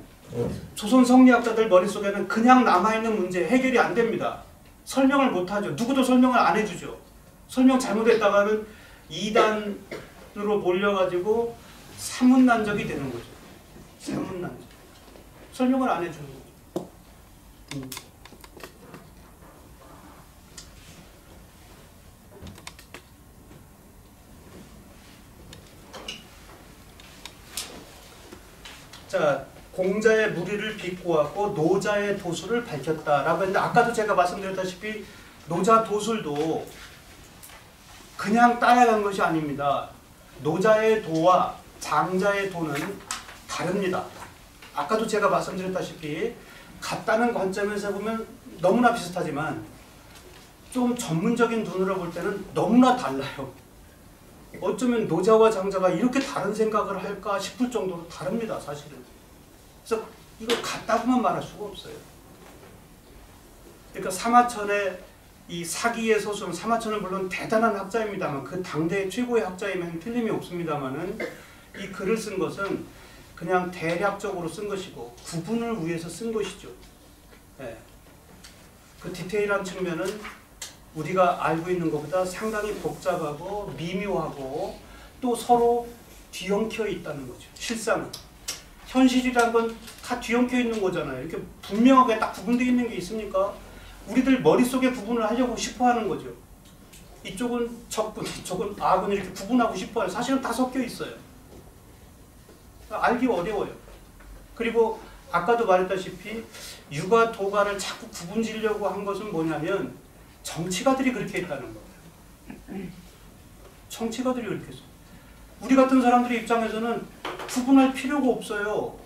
조선 성리학자들 머릿속에는 그냥 남아있는 문제 해결이 안 됩니다. 설명을 못하죠. 누구도 설명을 안 해주죠. 설명 잘못했다가는 이단으로 몰려가지고 사문난적이 되는 거죠. 사문난적. 설명을 안 해주는 거죠. 음. 자, 공자의 무리를 비꼬았고 노자의 도술을 밝혔다라고 했는데 아까도 제가 말씀드렸다시피 노자 도술도 그냥 따라간 것이 아닙니다. 노자의 도와 장자의 도는 다릅니다. 아까도 제가 말씀드렸다시피 같다는 관점에서 보면 너무나 비슷하지만 좀 전문적인 눈으로 볼 때는 너무나 달라요. 어쩌면 노자와 장자가 이렇게 다른 생각을 할까 싶을 정도로 다릅니다, 사실은. 그래서 이걸 같다고만 말할 수가 없어요. 그러니까 사마천의 이 사기의 소설, 사마천은 물론 대단한 학자입니다만 그 당대 최고의 학자이면 틀림이 없습니다만은 이 글을 쓴 것은 그냥 대략적으로 쓴 것이고 구분을 위해서 쓴 것이죠. 예. 그 디테일한 측면은 우리가 알고 있는 것보다 상당히 복잡하고 미묘하고 또 서로 뒤엉켜 있다는 거죠. 실상은. 현실이란 건다 뒤엉켜 있는 거잖아요. 이렇게 분명하게 딱 구분되어 있는 게 있습니까? 우리들 머릿속에 구분을 하려고 싶어 하는 거죠. 이쪽은 적군, 이쪽은 아군 이렇게 구분하고 싶어 해요. 사실은 다 섞여 있어요. 알기 어려워요. 그리고 아까도 말했다시피 유가 도가를 자꾸 구분 지려고 한 것은 뭐냐면 정치가들이 그렇게 했다는 거예요. 정치가들이 그렇게 했어. 우리 같은 사람들의 입장에서는 구분할 필요가 없어요.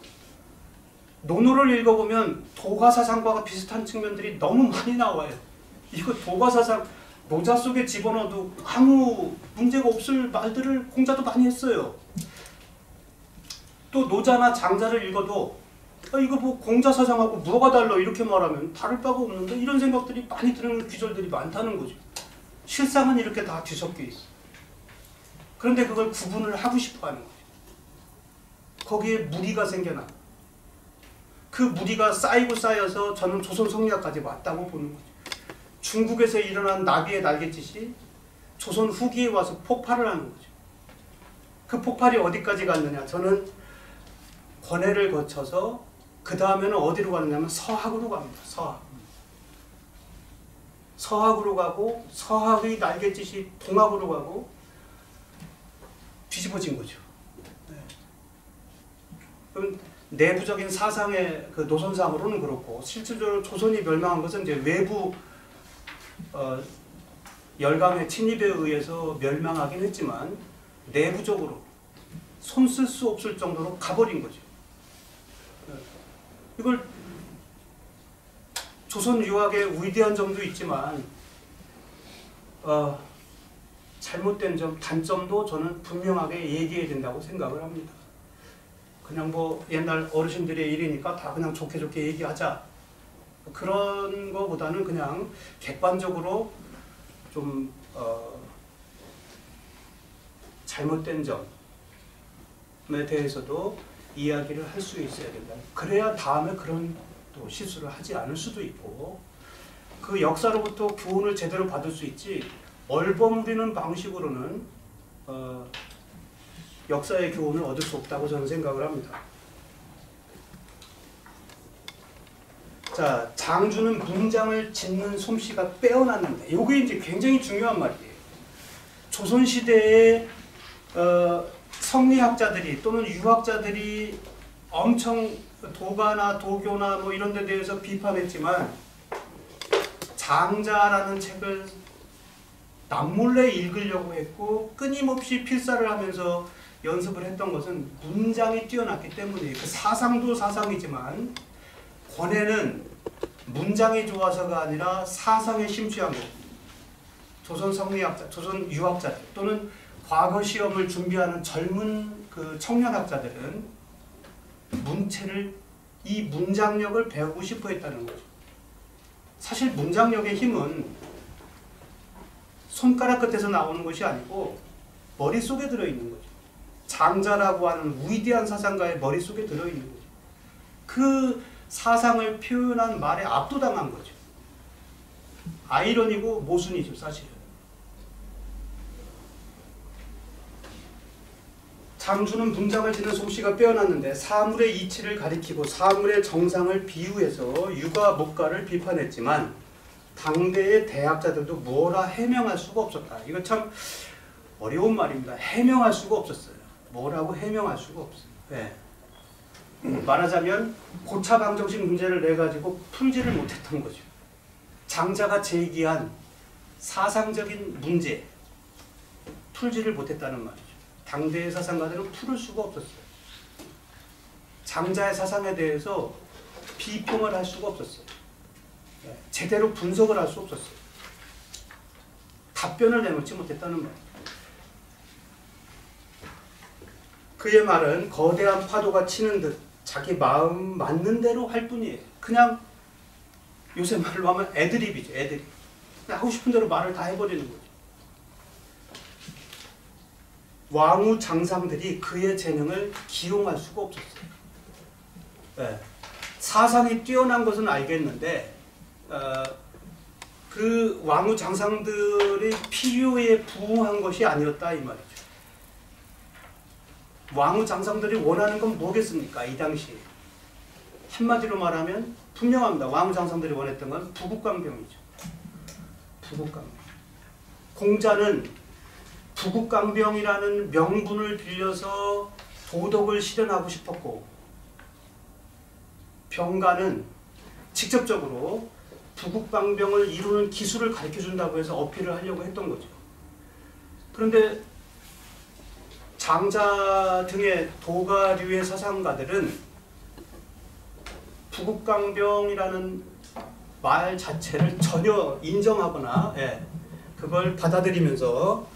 논어를 읽어보면 도가사상과 비슷한 측면들이 너무 많이 나와요. 이거 도가사상 노자 속에 집어넣어도 아무 문제가 없을 말들을 공자도 많이 했어요. 또 노자나 장자를 읽어도 아, 이거 뭐 공자 사상하고 뭐가 달라 이렇게 말하면 다를 바가 없는데 이런 생각들이 많이 드는 귀절들이 많다는 거죠. 실상은 이렇게 다 뒤섞여 있어. 그런데 그걸 구분을 하고 싶어 하는 거죠. 거기에 무리가 생겨나. 그 무리가 쌓이고 쌓여서 저는 조선 성리학까지 왔다고 보는 거죠. 중국에서 일어난 나비의 날갯짓이 조선 후기에 와서 폭발을 하는 거죠. 그 폭발이 어디까지 갔느냐? 저는 권해를 거쳐서 그 다음에는 어디로 가느냐면 서학으로 갑니다. 서학. 서학으로 가고 서학의 날갯짓이 동학으로 가고 뒤집어진 거죠. 네. 그럼 내부적인 사상의 그 노선상으로는 그렇고 실질적으로 조선이 멸망한 것은 이제 외부 어, 열강의 침입에 의해서 멸망하긴 했지만 내부적으로 손 쓸 수 없을 정도로 가버린 거죠. 네. 이걸 조선 유학의 위대한 점도 있지만 어, 잘못된 점, 단점도 저는 분명하게 얘기해야 된다고 생각을 합니다. 그냥 뭐 옛날 어르신들의 일이니까 다 그냥 좋게 좋게 얘기하자. 그런 거보다는 그냥 객관적으로 좀 어, 잘못된 점에 대해서도 이야기를 할 수 있어야 된다. 그래야 다음에 그런 또 실수를 하지 않을 수도 있고 그 역사로부터 교훈을 제대로 받을 수 있지 얼버무리는 방식으로는 어, 역사의 교훈을 얻을 수 없다고 저는 생각을 합니다. 자, 장주는 문장을 짓는 솜씨가 빼어났는데, 이게 이제 굉장히 중요한 말이에요. 조선 시대에 어, 성리학자들이 또는 유학자들이 엄청 도가나 도교나 뭐 이런 데 대해서 비판했지만 장자라는 책을 남몰래 읽으려고 했고 끊임없이 필사를 하면서 연습을 했던 것은 문장이 뛰어났기 때문에 그 사상도 사상이지만 권해는 문장이 좋아서가 아니라 사상에 심취한 거. 조선 성리학자, 조선 유학자 또는 과거 시험을 준비하는 젊은 그 청년학자들은 문체를 이 문장력을 배우고 싶어 했다는 거죠. 사실 문장력의 힘은 손가락 끝에서 나오는 것이 아니고 머릿속에 들어있는 거죠. 장자라고 하는 위대한 사상가의 머릿속에 들어있는 거죠. 그 사상을 표현한 말에 압도당한 거죠. 아이러니고 모순이죠, 사실은. 장수는 문장을 짓는 솜씨가 빼어났는데 사물의 이치를 가리키고 사물의 정상을 비유해서 유가 목가를 비판했지만 당대의 대학자들도 뭐라 해명할 수가 없었다. 이거 참 어려운 말입니다. 해명할 수가 없었어요. 뭐라고 해명할 수가 없어요. 왜? 말하자면 고차 방정식 문제를 내 가지고 풀지를 못했던 거죠. 장자가 제기한 사상적인 문제 풀지를 못했다는 말이죠. 당대의 사상가들은 풀을 수가 없었어요. 장자의 사상에 대해서 비평을 할 수가 없었어요. 예, 제대로 분석을 할 수 없었어요. 답변을 내놓지 못했다는 거예요. 그의 말은 거대한 파도가 치는 듯 자기 마음 맞는 대로 할 뿐이에요. 그냥 요새 말로 하면 애드립이죠, 애드립. 하고 싶은 대로 말을 다 해버리는 거죠. 왕후 장상들이 그의 재능을 기용할 수가 없었어요. 네. 사상이 뛰어난 것은 알겠는데 어, 그 왕후 장상들의 필요에 부응한 것이 아니었다 이 말이죠. 왕후 장상들이 원하는 건 뭐겠습니까? 이 당시에 한마디로 말하면 분명합니다. 왕후 장상들이 원했던 건 부국강병이죠. 부국강병. 공자는 부국강병이라는 명분을 빌려서 도덕을 실현하고 싶었고 병가는 직접적으로 부국방병을 이루는 기술을 가르쳐준다고 해서 어필을 하려고 했던 거죠. 그런데 장자 등의 도가류의 사상가들은 부국강병이라는 말 자체를 전혀 인정하거나 예, 그걸 받아들이면서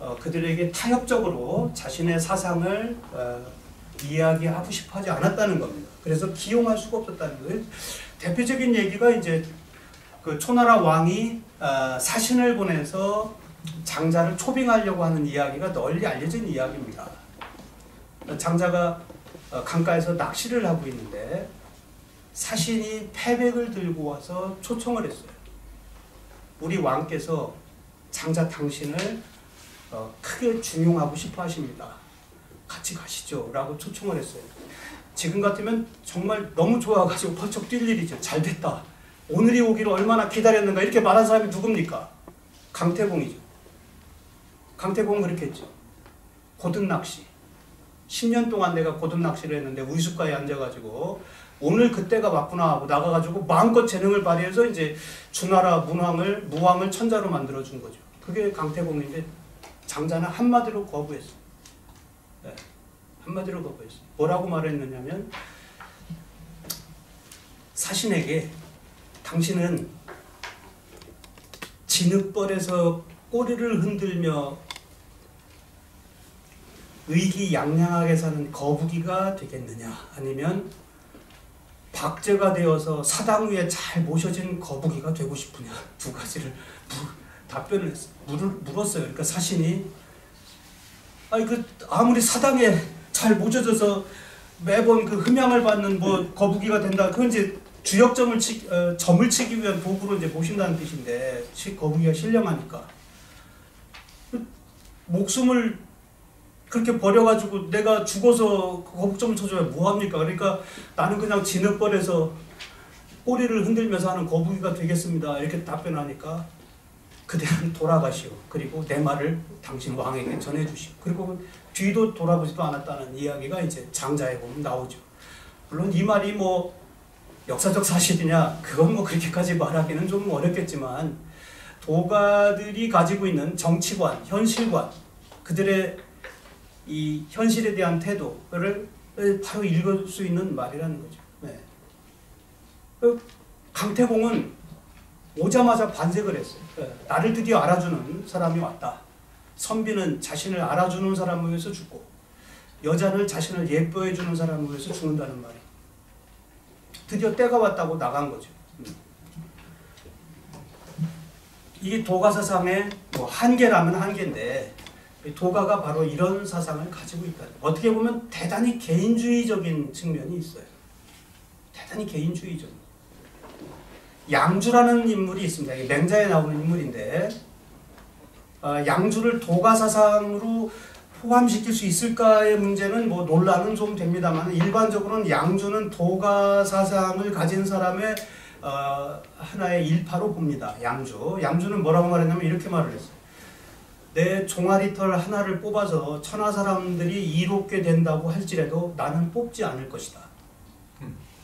어, 그들에게 타협적으로 자신의 사상을 어, 이야기하고 싶어 하지 않았다는 겁니다. 그래서 기용할 수가 없었다는 거예요. 대표적인 얘기가 이제 그 초나라 왕이 어, 사신을 보내서 장자를 초빙하려고 하는 이야기가 널리 알려진 이야기입니다. 장자가 어, 강가에서 낚시를 하고 있는데 사신이 패백을 들고 와서 초청을 했어요. 우리 왕께서 장자 당신을 어, 크게 중용하고 싶어 하십니다. 같이 가시죠. 라고 초청을 했어요. 지금 같으면 정말 너무 좋아가지고 펄쩍 뛸 일이죠. 잘 됐다. 오늘이 오기를 얼마나 기다렸는가 이렇게 말한 사람이 누굽니까? 강태공이죠. 강태공은 그렇게 했죠. 고든 낚시. 10년 동안 내가 고든 낚시를 했는데 우유숲가에 앉아가지고 오늘 그때가 왔구나 하고 나가가지고 마음껏 재능을 발휘해서 이제 주나라 문왕을 무왕을 천자로 만들어 준 거죠. 그게 강태공인데 장자는 한마디로 거부했어. 네. 한마디로 거부했어. 뭐라고 말했느냐면 사신에게 당신은 진흙벌에서 꼬리를 흔들며 의기양양하게 사는 거북이가 되겠느냐 아니면 박제가 되어서 사당 위에 잘 모셔진 거북이가 되고 싶으냐 두 가지를 물, 답변을 물, 물었어요. 그러니까 사신이 아니 그 아무리 사당에 잘 모셔져서 매번 그 흠양을 받는 뭐 거북이가 된다. 그건 이제 주역점을 치, 어, 점을 치기 위한 도구로 이제 모신다는 뜻인데 시, 거북이가 신령하니까 그 목숨을 그렇게 버려가지고 내가 죽어서 그 거북점을 쳐줘야 뭐합니까? 그러니까 나는 그냥 진흙벌에서 꼬리를 흔들면서 하는 거북이가 되겠습니다. 이렇게 답변하니까 그대는 돌아가시오. 그리고 내 말을 당신 왕에게 전해주시오. 그리고 뒤도 돌아보지도 않았다는 이야기가 이제 장자에 보면 나오죠. 물론 이 말이 뭐 역사적 사실이냐 그건 뭐 그렇게까지 말하기는 좀 어렵겠지만 도가들이 가지고 있는 정치관, 현실관 그들의 이 현실에 대한 태도를 바로 읽을 수 있는 말이라는 거죠. 네. 그 강태공은 오자마자 반색을 했어요. 네. 나를 드디어 알아주는 사람이 왔다. 선비는 자신을 알아주는 사람을 위해서 죽고 여자는 자신을 예뻐해 주는 사람을 위해서 죽는다는 말이 드디어 때가 왔다고 나간 거죠. 이게 도가 사상의 뭐 한계라면 한계인데 도가가 바로 이런 사상을 가지고 있다. 어떻게 보면 대단히 개인주의적인 측면이 있어요. 대단히 개인주의적. 양주라는 인물이 있습니다. 맹자에 나오는 인물인데 어, 양주를 도가 사상으로 포함시킬 수 있을까의 문제는 뭐 논란은 좀 됩니다만 일반적으로는 양주는 도가 사상을 가진 사람의 어, 하나의 일파로 봅니다. 양주. 양주는 뭐라고 말했냐면 이렇게 말을 했어요. 내 종아리털 하나를 뽑아서 천하 사람들이 이롭게 된다고 할지라도 나는 뽑지 않을 것이다.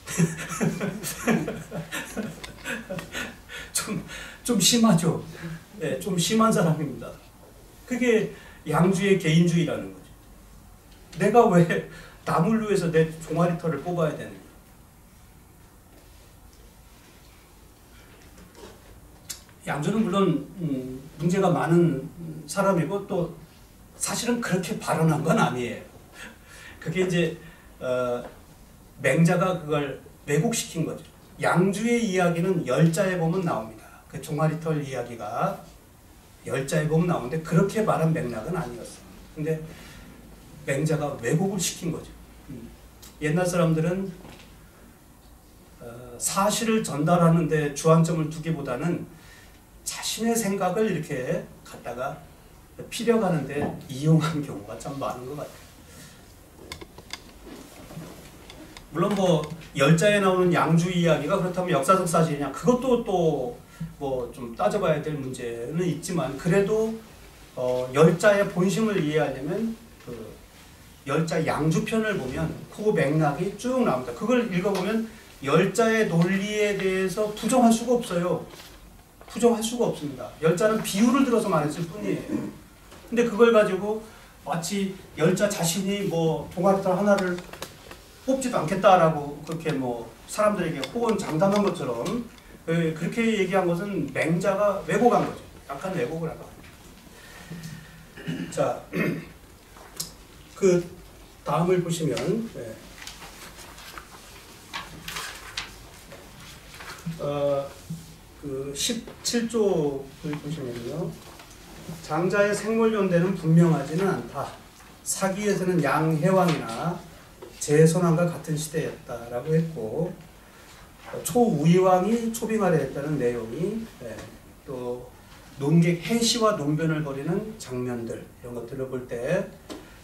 좀, 좀 심하죠. 네, 좀 심한 사람입니다. 그게 양주의 개인주의라는 거죠. 내가 왜 남을 위해서 내 종아리 털을 뽑아야 되는가? 양조는 물론 음, 문제가 많은 사람이고 또 사실은 그렇게 발언한 건 아니에요. 그게 이제 어, 맹자가 그걸 왜곡시킨 거죠. 양주의 이야기는 열자에 보면 나옵니다. 그 종아리털 이야기가 열자에 보면 나오는데 그렇게 말한 맥락은 아니었어요. 근데 맹자가 왜곡을 시킨 거죠. 음. 옛날 사람들은 어, 사실을 전달하는데 주안점을 두기보다는 자신의 생각을 이렇게 갖다가 피력하는데 이용한 경우가 참 많은 것 같아요. 물론 뭐 열자에 나오는 양주 이야기가 그렇다면 역사적 사실이냐 그것도 또 뭐 좀 따져봐야 될 문제는 있지만 그래도 어 열자의 본심을 이해하려면 그 열자 양주편을 보면 그 맥락이 쭉 나옵니다. 그걸 읽어보면 열자의 논리에 대해서 부정할 수가 없어요. 부정할 수가 없습니다. 열자는 비유를 들어서 말했을 뿐이에요. 근데 그걸 가지고 마치 열자 자신이 뭐 동아리털 하나를 뽑지도 않겠다라고 그렇게 뭐 사람들에게 호언 장담한 것처럼 예, 그렇게 얘기한 것은 맹자가 왜곡한 거죠. 약간 왜곡을 한 거. 자, 그 다음을 보시면 예. 어, 그 17쪽을 보시면요. 장자의 생물 연대는 분명하지는 않다. 사기에서는 양해왕이나 제선왕과 같은 시대였다라고 했고 어, 초우이왕이 초빙하려 했다는 내용이 예, 또 논객 해시와 논변을 벌이는 장면들 이런 것들을 볼 때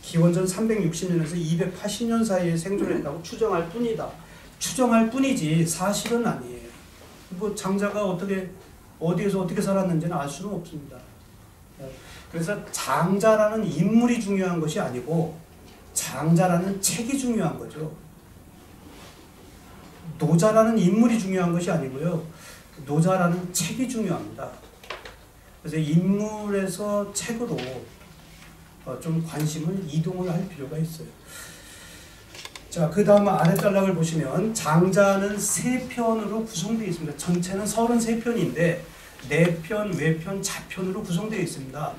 기원전 360년에서 280년 사이에 생존했다고 추정할 뿐이다. 추정할 뿐이지 사실은 아니에요. 뭐 장자가 어떻게 어디에서 어떻게 살았는지는 알 수는 없습니다. 예, 그래서 장자라는 인물이 중요한 것이 아니고 장자라는 책이 중요한 거죠. 노자라는 인물이 중요한 것이 아니고요. 노자라는 책이 중요합니다. 그래서 인물에서 책으로 어, 좀 관심을 이동을 할 필요가 있어요. 자, 그 다음 아래 단락을 보시면 장자는 세 편으로 구성되어 있습니다. 전체는 33편인데 내편, 외편, 자편으로 구성되어 있습니다.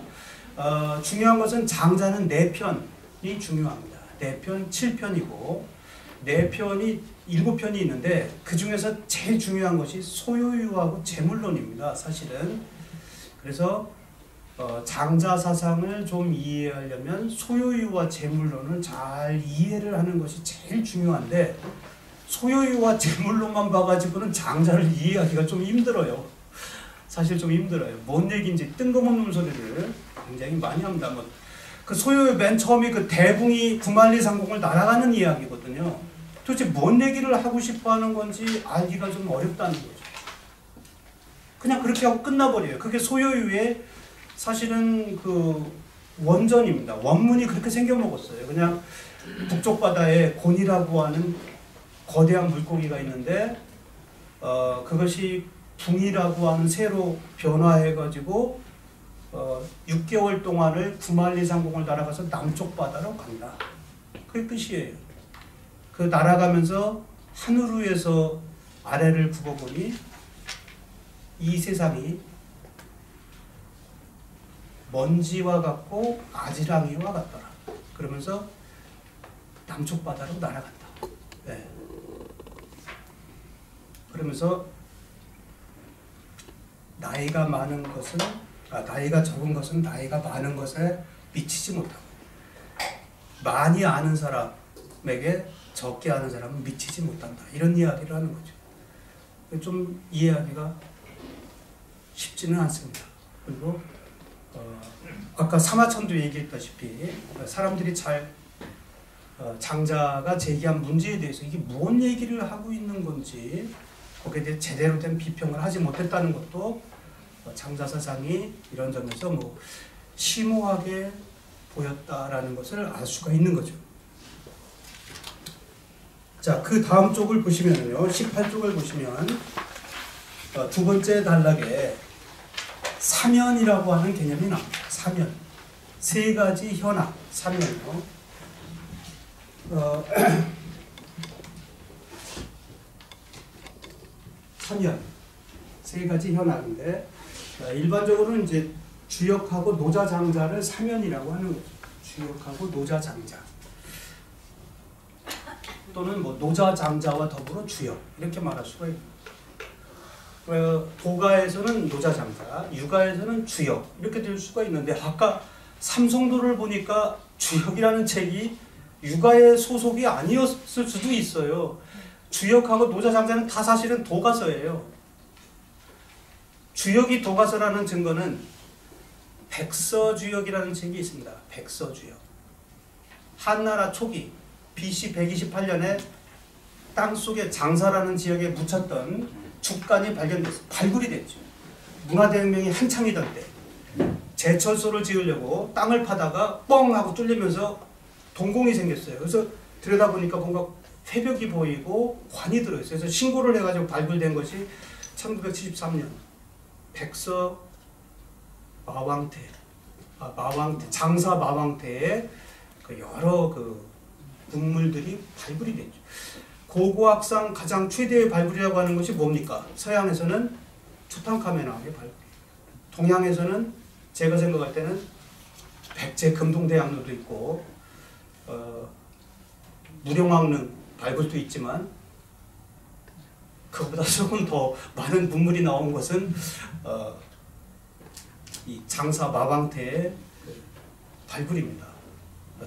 어, 중요한 것은 장자는 네편 이 중요합니다. 네 편, 7편이고 네 편이 일곱 편이 있는데 그 중에서 제일 중요한 것이 소요유하고 재물론입니다. 사실은 그래서 어, 장자 사상을 좀 이해하려면 소요유와 재물론을 잘 이해를 하는 것이 제일 중요한데 소요유와 재물론만 봐가지고는 장자를 이해하기가 좀 힘들어요. 사실 좀 힘들어요. 뭔 얘기인지 뜬금없는 소리를 굉장히 많이 합니다. 뭐, 그 소요유 맨 처음에 그 대붕이 구만리 상공을 날아가는 이야기거든요. 도대체 뭔 얘기를 하고 싶어 하는 건지 알기가 좀 어렵다는 거죠. 그냥 그렇게 하고 끝나버려요. 그게 소요유의 사실은 그 원전입니다. 원문이 그렇게 생겨먹었어요. 그냥 북쪽 바다에 곤이라고 하는 거대한 물고기가 있는데 어, 그것이 붕이라고 하는 새로 변화해가지고 어, 6개월 동안을 구만리 상공을 날아가서 남쪽 바다로 간다. 그게 끝이에요. 그 날아가면서 하늘 위에서 아래를 굽어보니 이 세상이 먼지와 같고 아지랑이와 같더라. 그러면서 남쪽 바다로 날아간다. 네. 그러면서 나이가 많은 것은 아, 나이가 적은 것은 나이가 많은 것에 미치지 못하고 많이 아는 사람에게 적게 아는 사람은 미치지 못한다. 이런 이야기를 하는 거죠. 좀 이해하기가 쉽지는 않습니다. 그리고 어, 아까 사마천도 얘기했다시피 사람들이 잘 어, 장자가 제기한 문제에 대해서 이게 뭔 얘기를 하고 있는 건지 거기에 대해 제대로 된 비평을 하지 못했다는 것도 어, 장자 사상이 이런 점에서 뭐 심오하게 보였다라는 것을 알 수가 있는 거죠. 자, 그 다음 쪽을 보시면요. 18쪽을 보시면 어, 두 번째 단락에 사면이라고 하는 개념이 나옵니다. 사면. 세 가지 현황, 사면이요. 어, 사면. 세 가지 현황인데 자, 일반적으로는 이제 주역하고 노자장자를 사면이라고 하는 거죠. 주역하고 노자장자. 또는 뭐 노자장자와 더불어 주역 이렇게 말할 수가 거예요. 어, 도가에서는 노자장자, 유가에서는 주역 이렇게 될 수가 있는데 아까 삼성도를 보니까 주역이라는 책이 유가의 소속이 아니었을 수도 있어요. 주역하고 노자장자는 다 사실은 도가서예요. 주역이 도가서라는 증거는 백서주역이라는 책이 있습니다. 백서주역. 한나라 초기 BC 128년에 땅 속에 장사라는 지역에 묻혔던 죽간이 발견됐어. 발굴이 됐죠. 문화대혁명이 한창이던 때 제철소를 지으려고 땅을 파다가 뻥 하고 뚫리면서 동공이 생겼어요. 그래서 들여다보니까 뭔가 회벽이 보이고 관이 들어있어요. 그래서 신고를 해가지고 발굴된 것이 1973년 백서 마왕태, 아, 마왕태, 장사 마왕태의 그 여러 그 문물들이 발굴이 됐죠. 고고학상 가장 최대의 발굴이라고 하는 것이 뭡니까? 서양에서는 투탕카멘왕의 발굴. 동양에서는 제가 생각할 때는 백제 금동대왕로도 있고 어, 무령왕릉 발굴도 있지만 그보다 조금 더 많은 문물이 나온 것은 어, 이 장사 마왕태의 그 발굴입니다.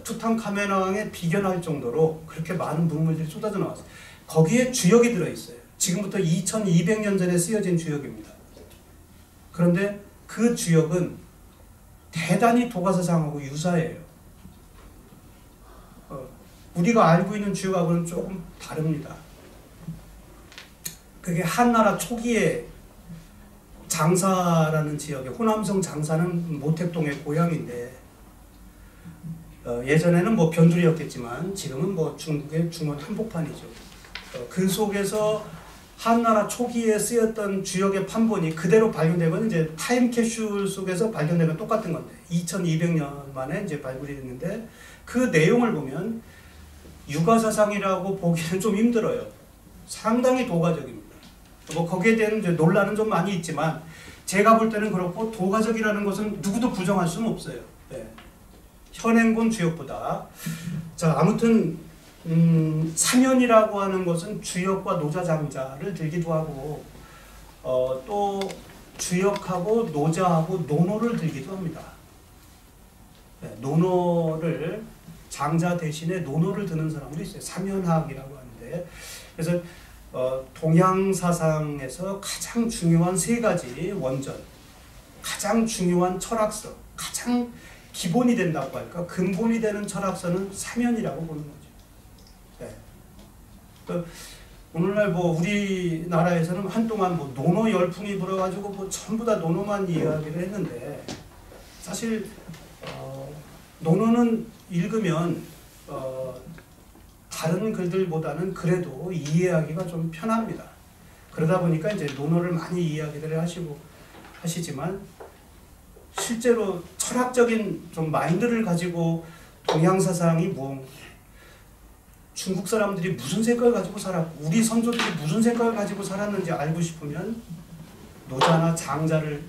투탕카멘왕에 비견할 정도로 그렇게 많은 문물들이 쏟아져 나왔어요. 거기에 주역이 들어있어요. 지금부터 2200년 전에 쓰여진 주역입니다. 그런데 그 주역은 대단히 도가사상하고 유사해요. 어, 우리가 알고 있는 주역하고는 조금 다릅니다. 그게 한나라 초기에 장사라는 지역에 호남성 장사는 모택동의 고향인데 어, 예전에는 뭐 변두리였겠지만 지금은 뭐 중국의 중원 한복판이죠. 어, 그 속에서 한나라 초기에 쓰였던 주역의 판본이 그대로 발견된 건 이제 타임캡슐 속에서 발견된 건 똑같은 건데 2200년 만에 이제 발굴이 됐는데 그 내용을 보면 유가사상이라고 보기는 좀 힘들어요. 상당히 도가적입니다. 뭐 거기에 대한 이제 논란은 좀 많이 있지만 제가 볼 때는 그렇고 도가적이라는 것은 누구도 부정할 수는 없어요. 네. 현행본 주역보다 자 아무튼 음, 삼현이라고 하는 것은 주역과 노자장자를 들기도 하고 어, 또 주역하고 노자하고 논어를 들기도 합니다. 네, 논어를 장자 대신에 논어를 드는 사람도 있어요. 삼현학이라고 하는데 그래서 어, 동양 사상에서 가장 중요한 세 가지 원전, 가장 중요한 철학서, 가장 기본이 된다고 할까 근본이 되는 철학서는 삼현이라고 보는 거죠. 네. 그 오늘날 뭐 우리나라에서는 한동안 뭐 논어 열풍이 불어가지고 뭐 전부 다 논어만 이야기를 했는데 사실 어, 노노는 읽으면 어, 다른 글들보다는 그래도 이해하기가 좀 편합니다. 그러다 보니까 이제 논어를 많이 이야기를 하시고 하시지만 실제로 철학적인 좀 마인드를 가지고 동양 사상이 뭐 중국 사람들이 무슨 생각을 가지고 살았고 우리 선조들이 무슨 생각을 가지고 살았는지 알고 싶으면 노자나 장자를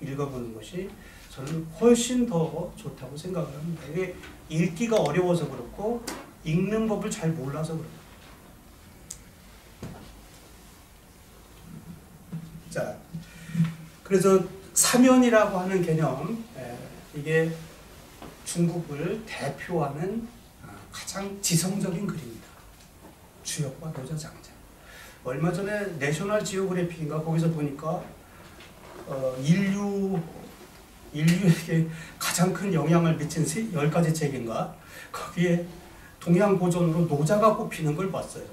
읽어보는 것이 저는 훨씬 더 좋다고 생각을 합니다. 이게 읽기가 어려워서 그렇고 읽는 법을 잘 몰라서 그래요. 자, 그래서 사면이라고 하는 개념, 예, 이게 중국을 대표하는 아, 가장 지성적인 글입니다. 주역과 노자 장자. 얼마 전에 내셔널 지오그래피인가 거기서 보니까 어, 인류 인류에게 가장 큰 영향을 미친 세, 10가지 책인가 거기에 동양 고전으로 노자가 꼽히는 걸 봤어요.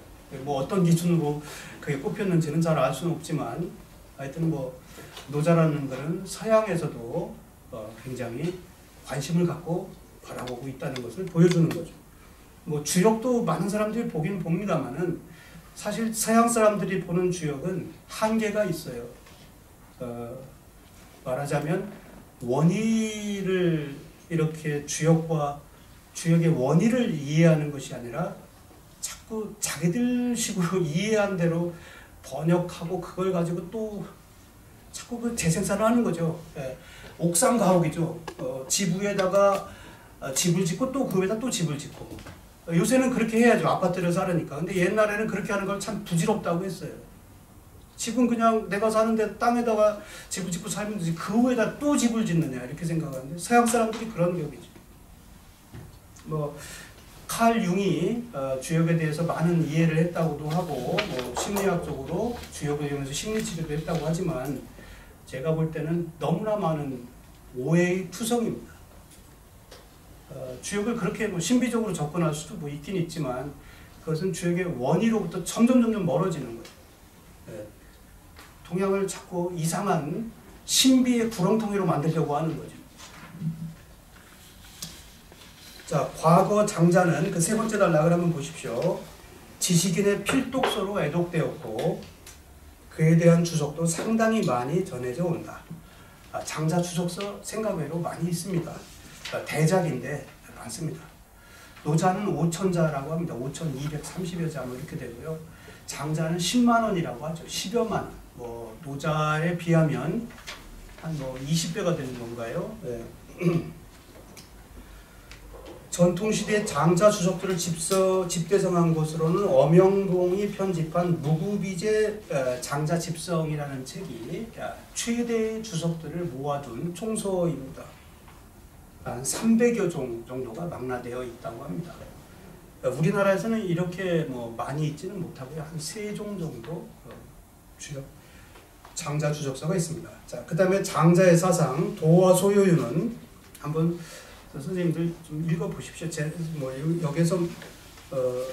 뭐 어떤 기준으로 그게 꼽혔는지는 잘 알 수는 없지만 하여튼 뭐 노자라는 것은 서양에서도 어 굉장히 관심을 갖고 바라보고 있다는 것을 보여주는 거죠. 뭐 주역도 많은 사람들이 보긴 봅니다만은 사실 서양 사람들이 보는 주역은 한계가 있어요. 어 말하자면 원의를 이렇게 주역과 주역의 원의를 이해하는 것이 아니라 자꾸 자기들 식으로 이해한 대로 번역하고 그걸 가지고 또 자꾸 그 재생산을 하는 거죠. 예. 옥상 가옥이죠. 어, 집 위에다가 어, 집을 짓고 또 그 위에다 또 집을 짓고. 어, 요새는 그렇게 해야죠. 아파트를 사려니까. 근데 옛날에는 그렇게 하는 걸 참 부질없다고 했어요. 집은 그냥 내가 사는데 땅에다가 집을 짓고 살면 되지 그 위에다 또 집을 짓느냐 이렇게 생각하는데 서양 사람들이 그런 격이죠. 뭐 칼 융이 어, 주역에 대해서 많은 이해를 했다고도 하고 뭐 심리학적으로 주역을 이용해서 심리 치료도 했다고 하지만 제가 볼 때는 너무나 많은 오해의 투성입니다. 어, 주역을 그렇게 뭐 신비적으로 접근할 수도 뭐 있긴 있지만 그것은 주역의 원의로부터 점점 점점 멀어지는 거예요. 예. 동양을 자꾸 이상한 신비의 구렁텅이로 만들려고 하는 거죠. 자, 과거 장자는 그 세 번째 단락을 한번 보십시오. 지식인의 필독서로 애독되었고 그에 대한 주석도 상당히 많이 전해져 온다. 아, 장자 주석서 생각외로 많이 있습니다. 아, 대작인데 많습니다. 노자는 5천자라고 합니다. 5,230여 자 뭐 이렇게 되고요. 장자는 10만 원이라고 하죠. 10여만 원. 뭐 노자에 비하면 한 뭐 20배가 되는 건가요? 네. 전통시대 장자 주석들을 집서, 집대성한 것으로는 엄영동이 편집한 무구비제 어, 장자 집성이라는 책이 어, 최대의 주석들을 모아둔 총서입니다. 한 300여 종 정도가 망라되어 있다고 합니다. 어, 우리나라에서는 이렇게 뭐 많이 있지는 못하고요. 한세종 정도 어, 주요 장자 주석서가 있습니다. 자, 그 다음에 장자의 사상 도와 소요유는 한번 선생님들 좀 읽어 보십시오. 제, 뭐 여기서 어,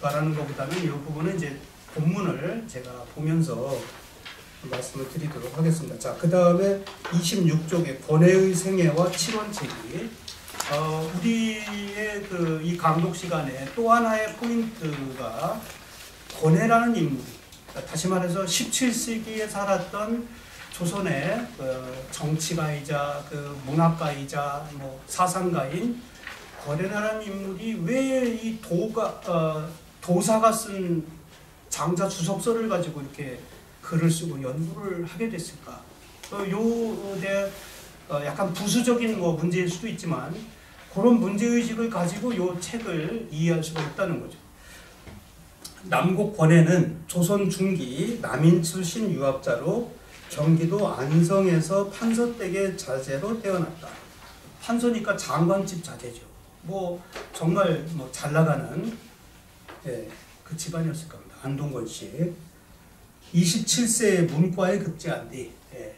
말하는 것보다는 이 부분은 이제 본문을 제가 보면서 말씀을 드리도록 하겠습니다. 자, 그 다음에 26쪽에 권해의 생애와 칠원책이 어, 우리의 그이 강독 시간에 또 하나의 포인트가 권해라는 인물. 다시 말해서 17세기에 살았던 조선의 그 정치가이자 그 문학가이자 뭐 사상가인 권해라는 인물이 왜 이 도가 어, 도사가 쓴 장자 주석서를 가지고 이렇게 글을 쓰고 연구를 하게 됐을까? 어, 요대 어, 약간 부수적인 뭐 문제일 수도 있지만 그런 문제 의식을 가지고 요 책을 이해할 수가 있다는 거죠. 남곡 권해는 조선 중기 남인 출신 유학자로 경기도 안성에서 판서댁의 자제로 태어났다. 판서니까 장관집 자제죠. 뭐 정말 뭐 잘 나가는 예, 그 집안이었을 겁니다. 안동건 씨. 27세에 문과에 급제한 뒤 예,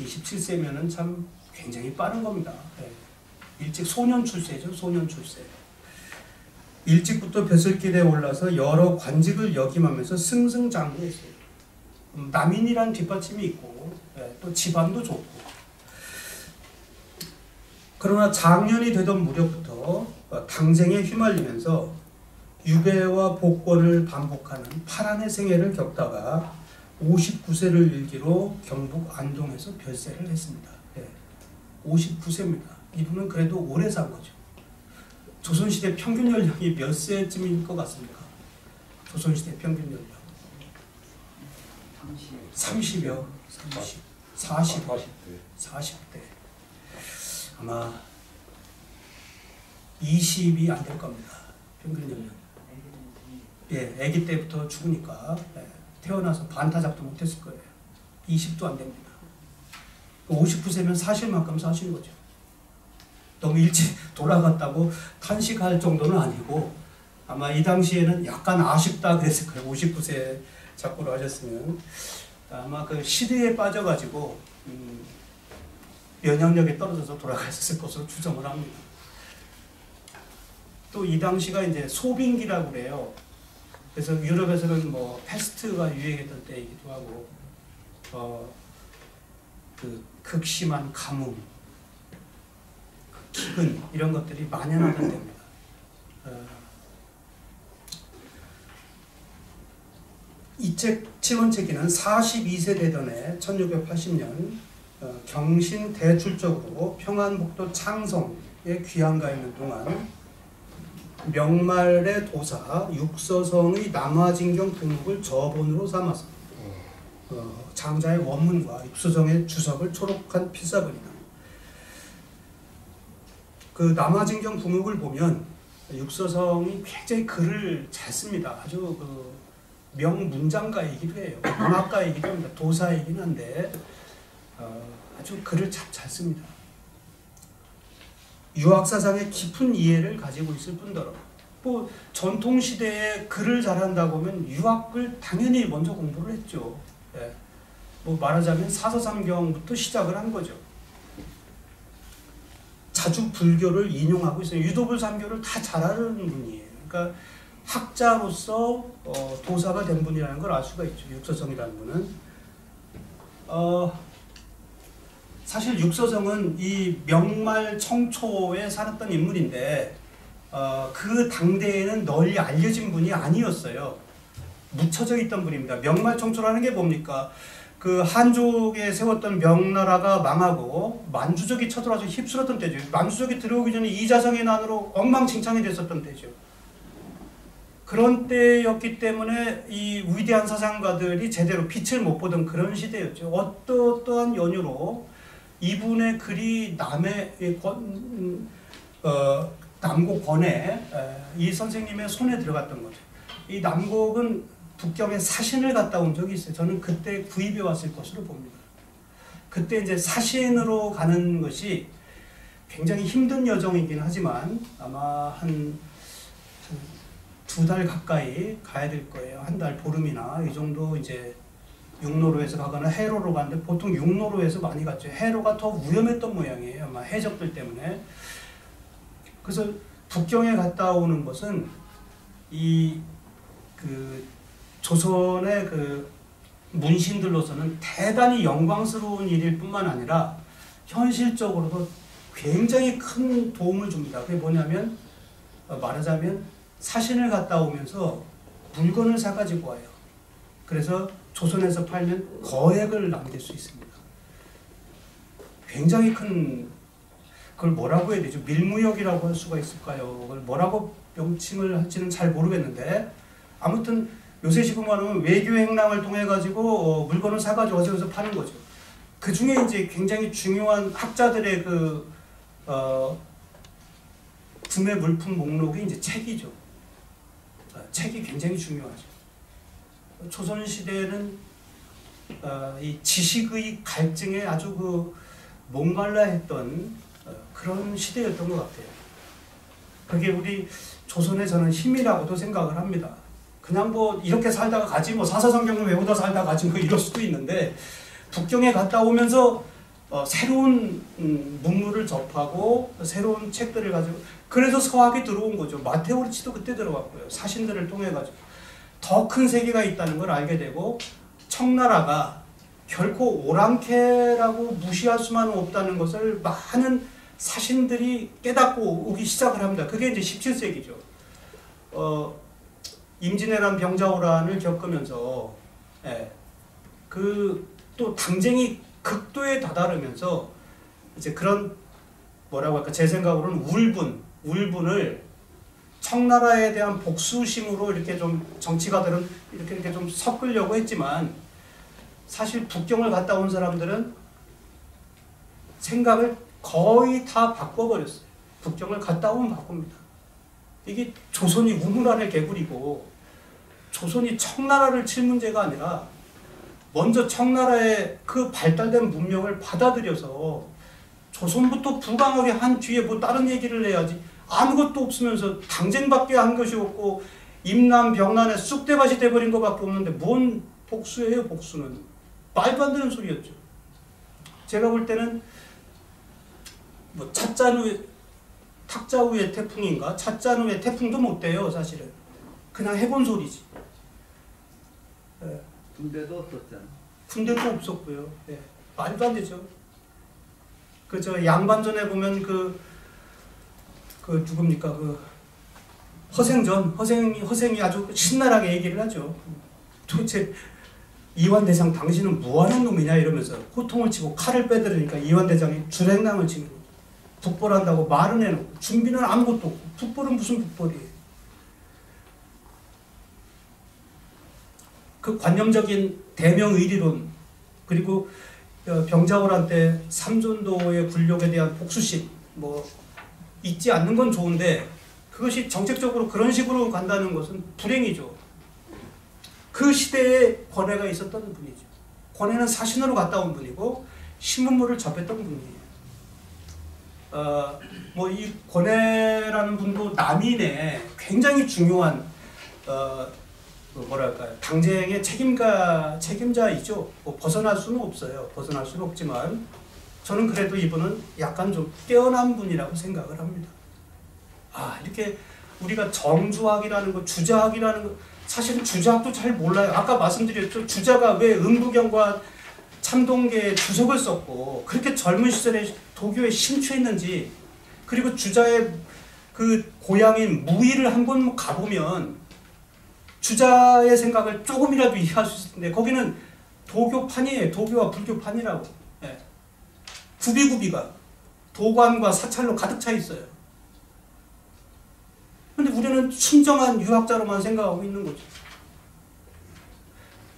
27세면은 참 굉장히 빠른 겁니다. 예, 일찍 소년 출세죠. 소년 출세. 일찍부터 벼슬길에 올라서 여러 관직을 역임하면서 승승장구했어요. 음, 남인이란 뒷받침이 있고 예, 또 집안도 좋고 그러나 장년이 되던 무렵부터 어, 당쟁에 휘말리면서 유배와 복권을 반복하는 파란의 생애를 겪다가 59세를 일기로 경북 안동에서 별세를 했습니다. 예, 59세입니다. 이분은 그래도 오래 산 거죠. 조선시대 평균 연령이 몇 세쯤일 것 같습니까? 조선시대 평균 연령. 30여, 30, 40,
40대.
40대. 아마 20이 안 될 겁니다. 평균 연령. 예, 아기 때부터 죽으니까 예, 태어나서 반타작도 못했을 거예요. 20도 안 됩니다. 59세면 사실 만큼 사신 거죠. 너무 일찍 돌아갔다고 탄식할 정도는 아니고 아마 이 당시에는 약간 아쉽다 그랬을 거예요. 59세 작고를 하셨으면 아마 그 시대에 빠져가지고 음, 면역력이 떨어져서 돌아가셨을 것으로 추정을 합니다. 또 이 당시가 이제 소빙기라고 그래요. 그래서 유럽에서는 뭐 패스트가 유행했던 때이기도 하고 어, 그 극심한 가뭄, 그 기근 이런 것들이 만연하던 때입니다. 이 책 치원책기는 42세 되던 해 1680년 어, 경신 대출적으로 평안북도 창성에 귀향가 있는 동안 명말의 도사 육서성의 남화진경 등록을 저본으로 삼았습니다. 어, 장자의 원문과 육서정의 주석을 초록한 필사글이다. 그 남화진경 부목을 보면 육서성이 굉장히 글을 잘 씁니다. 아주 그 명문장가이기도 해요. 문학가이기도 합니다. 도사이긴 한데 어, 아주 글을 참 잘 씁니다. 유학사상의 깊은 이해를 가지고 있을 뿐더러 뭐 전통 시대에 글을 잘한다고 하면 유학을 당연히 먼저 공부를 했죠. 예. 뭐 말하자면 사서삼경부터 시작을 한 거죠. 자주 불교를 인용하고 있어요. 유도불 삼교를 다 잘하는 분이에요. 그러니까 학자로서 어, 도사가 된 분이라는 걸 알 수가 있죠. 육서성이라는 분은. 어, 사실 육서성은 이 명말 청초에 살았던 인물인데 어, 그 당대에는 널리 알려진 분이 아니었어요. 묻혀져 있던 분입니다. 명말 청초라는 게 뭡니까? 그 한족에 세웠던 명나라가 망하고 만주족이 쳐들어와서 휩쓸었던 때죠. 만주족이 들어오기 전에 이자성의 난으로 엉망진창이 됐었던 때죠. 그런 때였기 때문에 이 위대한 사상가들이 제대로 빛을 못 보던 그런 시대였죠. 어떠한 연유로 이분의 글이 남의 권, 음, 어, 남곡 권에 이 선생님의 손에 들어갔던 거죠. 이 남곡은 북경에 사신을 갔다 온 적이 있어요. 저는 그때 구입해 왔을 것으로 봅니다. 그때 이제 사신으로 가는 것이 굉장히 힘든 여정이긴 하지만 아마 한 두 달 가까이 가야 될 거예요. 한 달 보름이나 이 정도 이제 육로로에서 가거나 해로로 가는데 보통 육로로에서 많이 갔죠. 해로가 더 위험했던 모양이에요. 아마 해적들 때문에. 그래서 북경에 갔다 오는 것은 이 그 조선의 그 문신들로서는 대단히 영광스러운 일일 뿐만 아니라 현실적으로도 굉장히 큰 도움을 줍니다. 그게 뭐냐면 어, 말하자면 사신을 갔다 오면서 물건을 사가지고 와요. 그래서 조선에서 팔면 거액을 남길 수 있습니다. 굉장히 큰 그걸 뭐라고 해야 되죠? 밀무역이라고 할 수가 있을까요? 그걸 뭐라고 명칭을 할지는 잘 모르겠는데 아무튼 요새 말하면 외교 행랑을 통해 가지고 어, 물건을 사가지고 어디서 파는 거죠. 그 중에 이제 굉장히 중요한 학자들의 그 어, 구매 물품 목록이 이제 책이죠. 어, 책이 굉장히 중요하죠. 조선 시대에는 어, 이 지식의 갈증에 아주 그 목말라 했던 어, 그런 시대였던 것 같아요. 그게 우리 조선의 저는 힘이라고도 생각을 합니다. 그냥 뭐 이렇게 살다가 가지 뭐 사사성경을 외우다 살다가 가지 뭐 이럴 수도 있는데 북경에 갔다 오면서 어, 새로운 음, 문물을 접하고 새로운 책들을 가지고 그래서 서학이 들어온 거죠. 마테오리치도 그때 들어갔고요. 사신들을 통해 가지고 더 큰 세계가 있다는 걸 알게 되고 청나라가 결코 오랑캐라고 무시할 수만은 없다는 것을 많은 사신들이 깨닫고 오기 시작을 합니다. 그게 이제 17세기죠. 어, 임진왜란 병자호란을 겪으면서 예, 그또 당쟁이 극도에 다다르면서 이제 그런 뭐라고 할까 제 생각으로는 울분 울분을 청나라에 대한 복수심으로 이렇게 좀 정치가들은 이렇게 이렇게 좀 섞으려고 했지만 사실 북경을 갔다 온 사람들은 생각을 거의 다 바꿔버렸어요. 북경을 갔다 오면 바꿉니다. 이게 조선이 우물 안의 개구리고 조선이 청나라를 칠 문제가 아니라 먼저 청나라의 그 발달된 문명을 받아들여서 조선부터 부강하게 한 뒤에 뭐 다른 얘기를 해야지 아무것도 없으면서 당쟁밖에 한 것이 없고 임남 병난에 쑥대밭이 돼버린 것밖에 없는데 뭔 복수예요 복수는 말도 안 되는 소리였죠 제가 볼 때는 뭐 찻잔후에 탁자후의 태풍인가 찻잔후의 태풍도 못 돼요 사실은 그냥 해본 소리지
예. 군대도 없었잖아.
군대도 없었고요. 예. 말도 안 되죠. 그저 양반전에 보면 그, 그 누굽니까 그 허생전 허생이 허생이 아주 신나게 얘기를 하죠. 도대체 이완 대장 당신은 무하는 놈이냐 이러면서 호통을 치고 칼을 빼들으니까 이완 대장이 주랭랑을 치는 북벌한다고 말은 해놓고 준비는 아무것도 없고 북벌은 무슨 북벌이에요. 그 관념적인 대명의리론 그리고 어, 병자호란 때 삼존도의 굴욕에 대한 복수심 뭐 잊지 않는 건 좋은데 그것이 정책적으로 그런 식으로 간다는 것은 불행이죠. 그 시대에 권해가 있었던 분이죠. 권해는 사신으로 갔다 온 분이고 신문물을 접했던 분이에요. 어, 뭐 이 권해라는 분도 남인의 굉장히 중요한 어, 그 뭐랄까요 당쟁의 책임가 책임자이죠. 뭐 벗어날 수는 없어요. 벗어날 수는 없지만 저는 그래도 이분은 약간 좀 깨어난 분이라고 생각을 합니다. 아 이렇게 우리가 정주학이라는 거, 주자학이라는 거 사실은 주자학도 잘 몰라요. 아까 말씀드렸죠. 주자가 왜 은부경과 참동계의 주석을 썼고 그렇게 젊은 시절에 도교에 심취했는지 그리고 주자의 그 고향인 무의를 한번 가보면 주자의 생각을 조금이라도 이해할 수 있을 텐데 거기는 도교판이에요. 도교와 불교판이라고. 예. 구비구비가 도관과 사찰로 가득 차 있어요. 근데 우리는 친정한 유학자로만 생각하고 있는 거죠.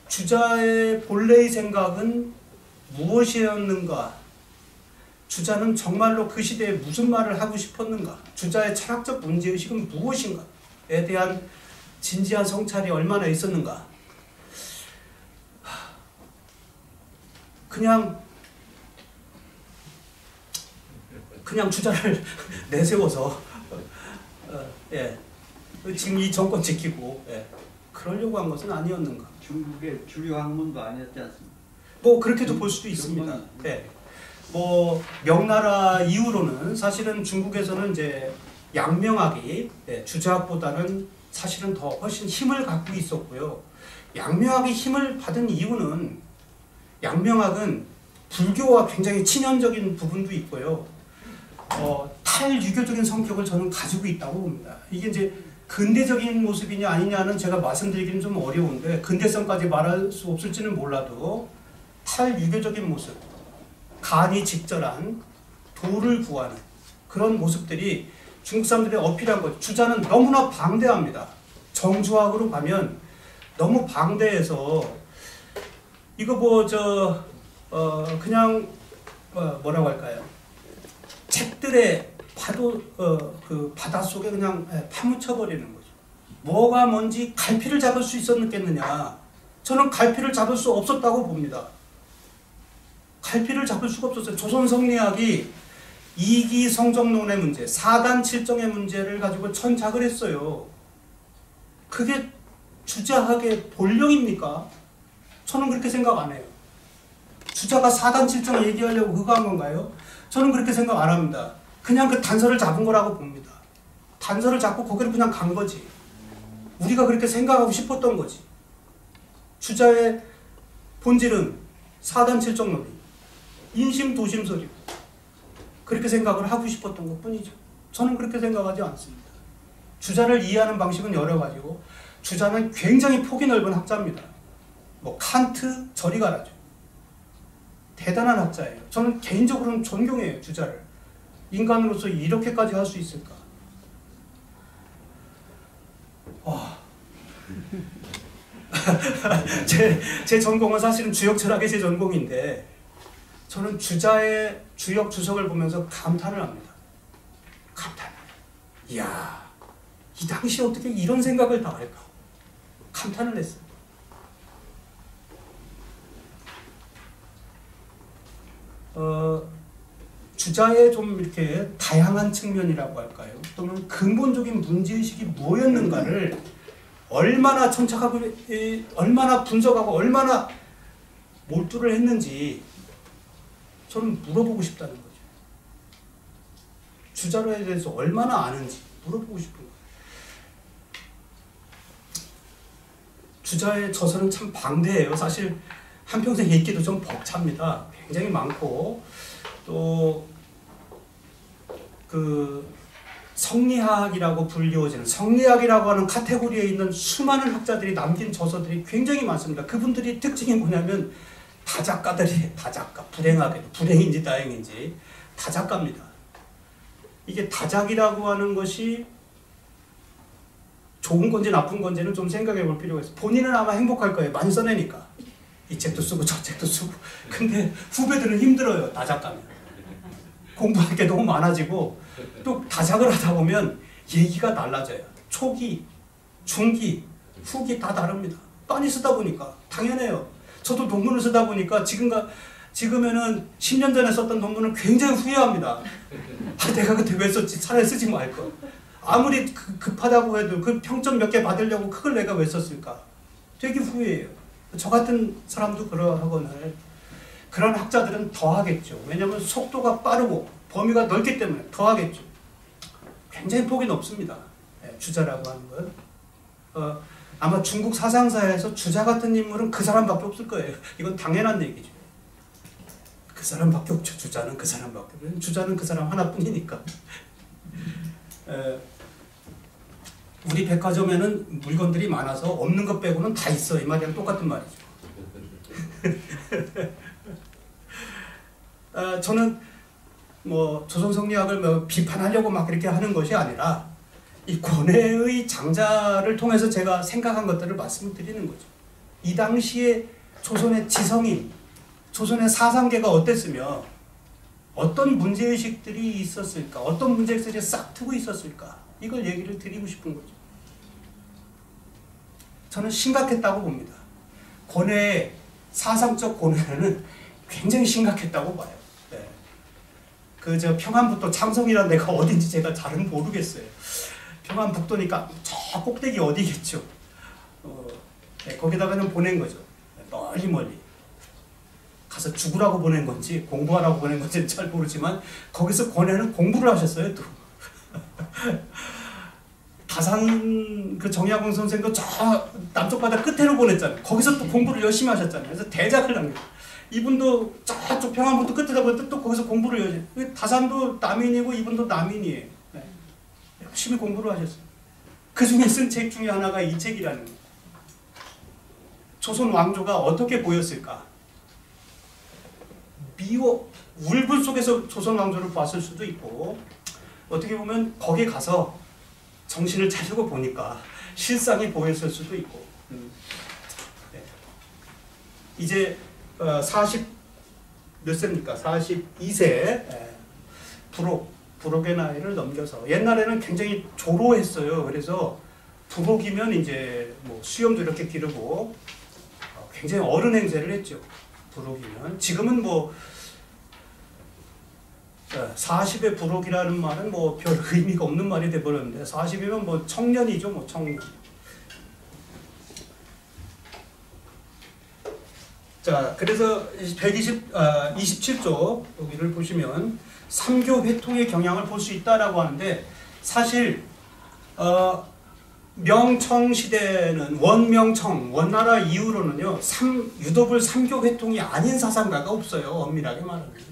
주자의 본래의 생각은 무엇이었는가? 주자는 정말로 그 시대에 무슨 말을 하고 싶었는가? 주자의 철학적 문제의식은 무엇인가?에 대한 진지한 성찰이 얼마나 있었는가? 하, 그냥 그냥 주자를 내세워서 어, 예 지금 이 정권 지키고 예, 그러려고 한 것은 아니었는가?
중국의 주류 학문도 아니었지 않습니까?
뭐 그렇게도 볼 수도 있습니다. 네. 뭐 명나라 이후로는 사실은 중국에서는 이제 양명학이 네, 주자학보다는 사실은 더 훨씬 힘을 갖고 있었고요. 양명학이 힘을 받은 이유는 양명학은 불교와 굉장히 친연적인 부분도 있고요. 어, 탈유교적인 성격을 저는 가지고 있다고 봅니다. 이게 이제 근대적인 모습이냐 아니냐는 제가 말씀드리기는 좀 어려운데 근대성까지 말할 수 없을지는 몰라도 탈유교적인 모습, 간이 직절한 도를 구하는 그런 모습들이 중국 사람들이 어필한 것. 주자는 너무나 방대합니다. 정주학으로 가면 너무 방대해서 이거 뭐 저 어 그냥 어 뭐라고 할까요? 책들의 파도 어 그 바다 속에 그냥 예, 파묻혀 버리는 거죠. 뭐가 뭔지 갈피를 잡을 수 있었겠느냐? 저는 갈피를 잡을 수 없었다고 봅니다. 갈피를 잡을 수가 없었어요. 조선 성리학이 이기 성정론의 문제, 사단 칠정의 문제를 가지고 천착을 했어요. 그게 주자학의 본령입니까? 저는 그렇게 생각 안 해요. 주자가 사단 칠정 얘기하려고 그거 한 건가요? 저는 그렇게 생각 안 합니다. 그냥 그 단서를 잡은 거라고 봅니다. 단서를 잡고 거기를 그냥 간 거지. 우리가 그렇게 생각하고 싶었던 거지. 주자의 본질은 사단 칠정론이 인심 도심설이고 그렇게 생각을 하고 싶었던 것 뿐이죠. 저는 그렇게 생각하지 않습니다. 주자를 이해하는 방식은 여러 가지고 주자는 굉장히 폭이 넓은 학자입니다. 뭐 칸트 저리 가라죠. 대단한 학자예요. 저는 개인적으로는 존경해요 주자를. 인간으로서 이렇게까지 할 수 있을까? 와. 제, 제 전공은 사실은 주역 철학이 제 전공인데 저는 주자의 주역 주석을 보면서 감탄을 합니다. 감탄. 이야, 이 당시 어떻게 이런 생각을 다 할까? 감탄을 했어요. 어, 주자의 좀 이렇게 다양한 측면이라고 할까요? 또는 근본적인 문제의식이 뭐였는가를 얼마나 천착하고, 에, 얼마나 분석하고, 얼마나 몰두를 했는지 저는 물어보고 싶다는 거죠. 주자로에 대해서 얼마나 아는지 물어보고 싶은 거예요. 주자의 저서는 참 방대해요. 사실 한평생 읽기도 좀 벅찹니다. 굉장히 많고 또 그 성리학이라고 불리워지는 성리학이라고 하는 카테고리에 있는 수많은 학자들이 남긴 저서들이 굉장히 많습니다. 그분들이 특징이 뭐냐면 다작가들이 다작가 불행하게도 불행인지 다행인지 다작가입니다. 이게 다작이라고 하는 것이 좋은 건지 나쁜 건지는 좀 생각해 볼 필요가 있어요. 본인은 아마 행복할 거예요. 많이 써내니까. 이 책도 쓰고 저 책도 쓰고. 근데 후배들은 힘들어요. 다작가면. 공부할 게 너무 많아지고 또 다작을 하다 보면 얘기가 달라져요. 초기, 중기, 후기 다 다릅니다. 많이 쓰다 보니까 당연해요. 저도 논문을 쓰다 보니까 지금가 지금에는 10년 전에 썼던 논문을 굉장히 후회합니다. 아, 내가 그때 왜 썼지? 차라리 쓰지 말 걸. 아무리 그- 급하다고 해도 그 평점 몇 개 받으려고 그걸 내가 왜 썼을까? 되게 후회해요. 저 같은 사람도 그러하거늘 그런 학자들은 더 하겠죠. 왜냐하면 속도가 빠르고 범위가 넓기 때문에 더 하겠죠. 굉장히 폭이 높습니다. 예, 주자라고 하는 건. 어, 아마 중국 사상사에서 주자 같은 인물은 그 사람밖에 없을 거예요. 이건 당연한 얘기죠. 그 사람밖에 없죠. 주자는 그 사람밖에 없죠. 주자는 그 사람 하나뿐이니까. 에, 우리 백화점에는 물건들이 많아서 없는 것 빼고는 다 있어. 이 말이랑 똑같은 말이죠. 아, 저는 뭐 조선성리학을 뭐 비판하려고 막 그렇게 하는 것이 아니라 이 고뇌의 장자를 통해서 제가 생각한 것들을 말씀을 드리는 거죠. 이 당시에 조선의 지성인, 조선의 사상계가 어땠으며 어떤 문제의식들이 있었을까, 어떤 문제의식들이 싹 트고 있었을까, 이걸 얘기를 드리고 싶은 거죠. 저는 심각했다고 봅니다. 고뇌의 사상적 고뇌는 굉장히 심각했다고 봐요. 네. 그저 평안북도 창성이라는 데가 어딘지 제가 잘은 모르겠어요. 평안북도니까 저 꼭대기 어디겠죠. 어, 네, 거기다가는 보낸 거죠. 멀리 멀리. 가서 죽으라고 보낸 건지 공부하라고 보낸 건지는 잘 모르지만 거기서 권해는 공부를 하셨어요 또. 다산 그 정약용 선생도 저 남쪽 바다 끝에로 보냈잖아요. 거기서 또 공부를 열심히 하셨잖아요. 그래서 대작을 남겨. 이분도 저쪽 평안북도 끝에다 보냈또 거기서 공부를 열심히. 다산도 남인이고 이분도 남인이에요. 네. 열심히 공부를 하셨어요. 그 중에 쓴 책 중에 하나가 이 책이라는. 조선 왕조가 어떻게 보였을까? 미워 울분 속에서 조선 왕조를 봤을 수도 있고 어떻게 보면 거기 가서 정신을 차리고 보니까 실상이 보였을 수도 있고 음. 네. 이제 어, 40몇 세입니까? 42세 예. 부록 부록의 나이를 넘겨서 옛날에는 굉장히 조로했어요. 그래서 부록이면 이제 뭐 수염도 이렇게 기르고 어, 굉장히 어른 행세를 했죠. 부록이면 지금은 뭐 40의 부록이라는 말은 뭐 별 의미가 없는 말이 돼버렸는데 40이면 뭐 청년이죠 뭐 청년 자 그래서 120, 아, 27조 여기를 보시면 삼교 회통의 경향을 볼 수 있다라고 하는데 사실 어, 명청 시대는 원명청 원나라 이후로는요 삼, 유도불 삼교 회통이 아닌 사상가가 없어요 엄밀하게 말하면 예.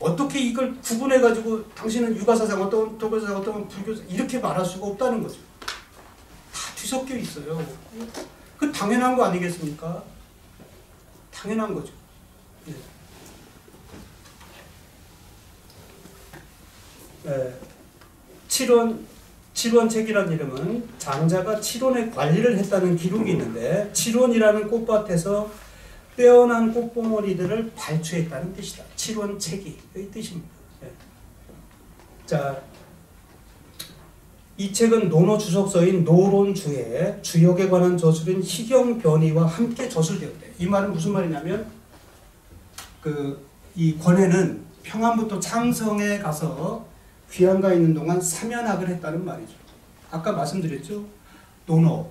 어떻게 이걸 구분해 가지고 당신은 유가사상 어떤 도교사상 어떤 불교사 이렇게 말할 수가 없다는 거죠 다 뒤섞여 있어요 그 당연한 거 아니겠습니까 당연한 거죠 예. 예. 칠원 칠원책이라는 이름은 장자가 칠원의 관리를 했다는 기록이 있는데 칠원이라는 꽃밭에서 빼어난 꽃봉오리들을 발주했다는 뜻이다. 칠원책이 이 뜻입니다. 예. 자, 이 책은 논어 주석서인 노론주에 주역에 관한 저술인 희경변이와 함께 저술되었대. 이 말은 무슨 말이냐면 그 이 권해는 평안부터 창성에 가서 귀양가 있는 동안 사면학을 했다는 말이죠. 아까 말씀드렸죠. 논어,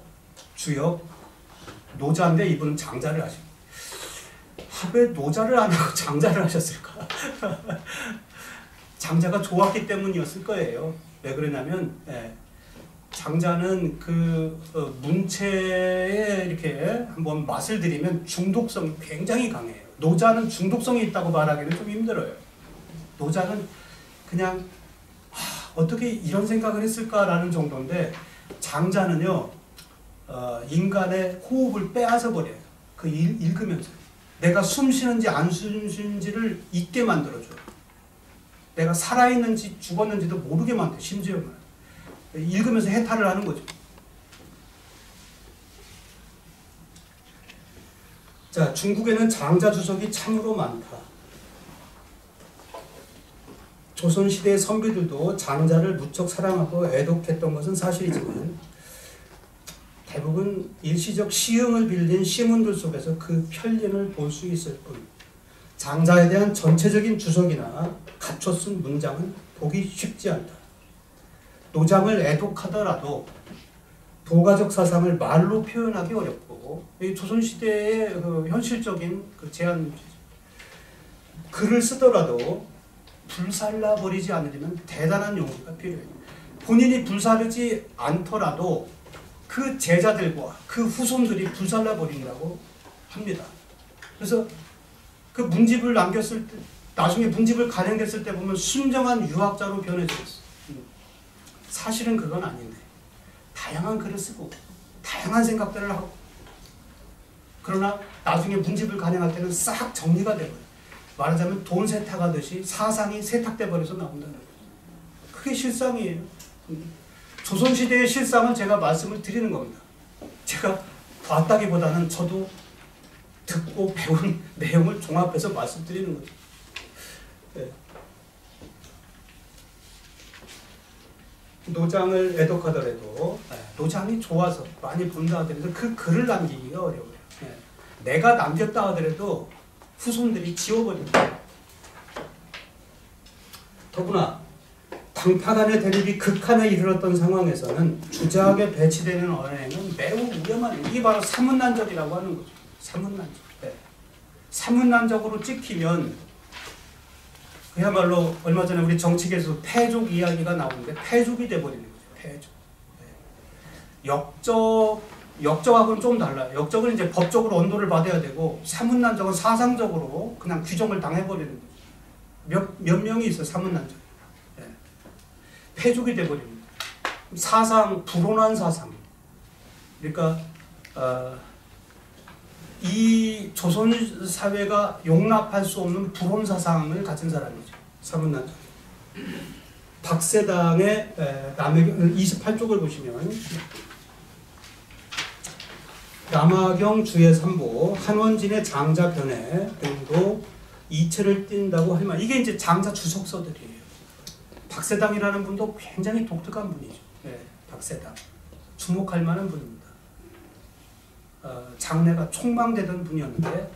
주역, 노자인데 이분은 장자를 하시고 왜 노자를 안 하고 장자를 하셨을까? 장자가 좋았기 때문이었을 거예요. 왜 그러냐면 예, 장자는 그 어, 문체에 이렇게 한번 맛을 들이면 중독성이 굉장히 강해요. 노자는 중독성이 있다고 말하기는 좀 힘들어요. 노자는 그냥 하, 어떻게 이런 생각을 했을까라는 정도인데 장자는요 어, 인간의 호흡을 빼앗아 버려요. 그 읽, 읽으면서 내가 숨 쉬는지 안 쉬는지를 잊게 만들어줘. 내가 살아있는지 죽었는지도 모르게 만들어 심지어는 읽으면서 해탈을 하는 거죠. 자, 중국에는 장자 주석이 참으로 많다. 조선시대의 선비들도 장자를 무척 사랑하고 애독했던 것은 사실이지만 대부분 일시적 시흥을 빌린 시문들 속에서 그 편견을 볼 수 있을 뿐 장자에 대한 전체적인 주석이나 갖춰 쓴 문장은 보기 쉽지 않다. 노장을 애독하더라도 도가적 사상을 말로 표현하기 어렵고 이 조선시대의 그 현실적인 그 제한 글을 쓰더라도 불살라 버리지 않으려면 대단한 용기가 필요해요. 본인이 불사르지 않더라도 그 제자들과 그 후손들이 불살라 버린다고 합니다. 그래서 그 문집을 남겼을 때 나중에 문집을 간행됐을 때 보면 순정한 유학자로. 음. 사실은 그건 아닌데 다양한 글을 쓰고 다양한 생각들을 하고 그러나 나중에 문집을 간행할 때는 싹 정리가 되고요. 말하자면 돈 세탁하듯이 사상이 세탁돼 버려서 나온다는 거예요. 그게 실상이에요. 음. 조선시대의 실상을 제가 말씀을 드리는 겁니다. 제가 봤다기보다는 저도 듣고 배운 내용을 종합해서 말씀드리는 거죠. 네. 노장을 애독하더라도 네, 노장이 좋아서 많이 본다 하더라도 그 글을 남기기가 어려워요. 네. 내가 남겼다 하더라도 후손들이 지워버립니다. 더구나 당파 간의 대립이 극한에 이르렀던 상황에서는 주작에 배치되는 언행은 매우 위험한 이게 바로 사문난적이라고 하는 거죠. 사문난적. 네. 사문난적으로 찍히면 그야말로 얼마 전에 우리 정치계에서 패족 이야기가 나오는데 패족이 돼버리는 거죠. 패족. 네. 역적 역적하고는 좀 달라요. 역적은 이제 법적으로 언도를 받아야 되고 사문난적은 사상적으로 그냥 규정을 당해버리는 거죠. 몇, 몇 명이 있어 사문난적. 네. 패족이 돼버립니다. 사상 불온한 사상. 그러니까 어, 이 조선 사회가 용납할 수 없는 불온 사상을 가진 사람이죠. 사문난적. 박세당의 남해경 28쪽을 보시면 남아경 주의 삼보 한원진의 장자 변해 등도 이체를 띈다고 할 만. 이게 이제 장자 주석서들이에요. 박세당이라는 분도 굉장히 독특한 분이죠. 네, 박세당 주목할 만한 분입니다. 어, 장래가 촉망되던 분이었는데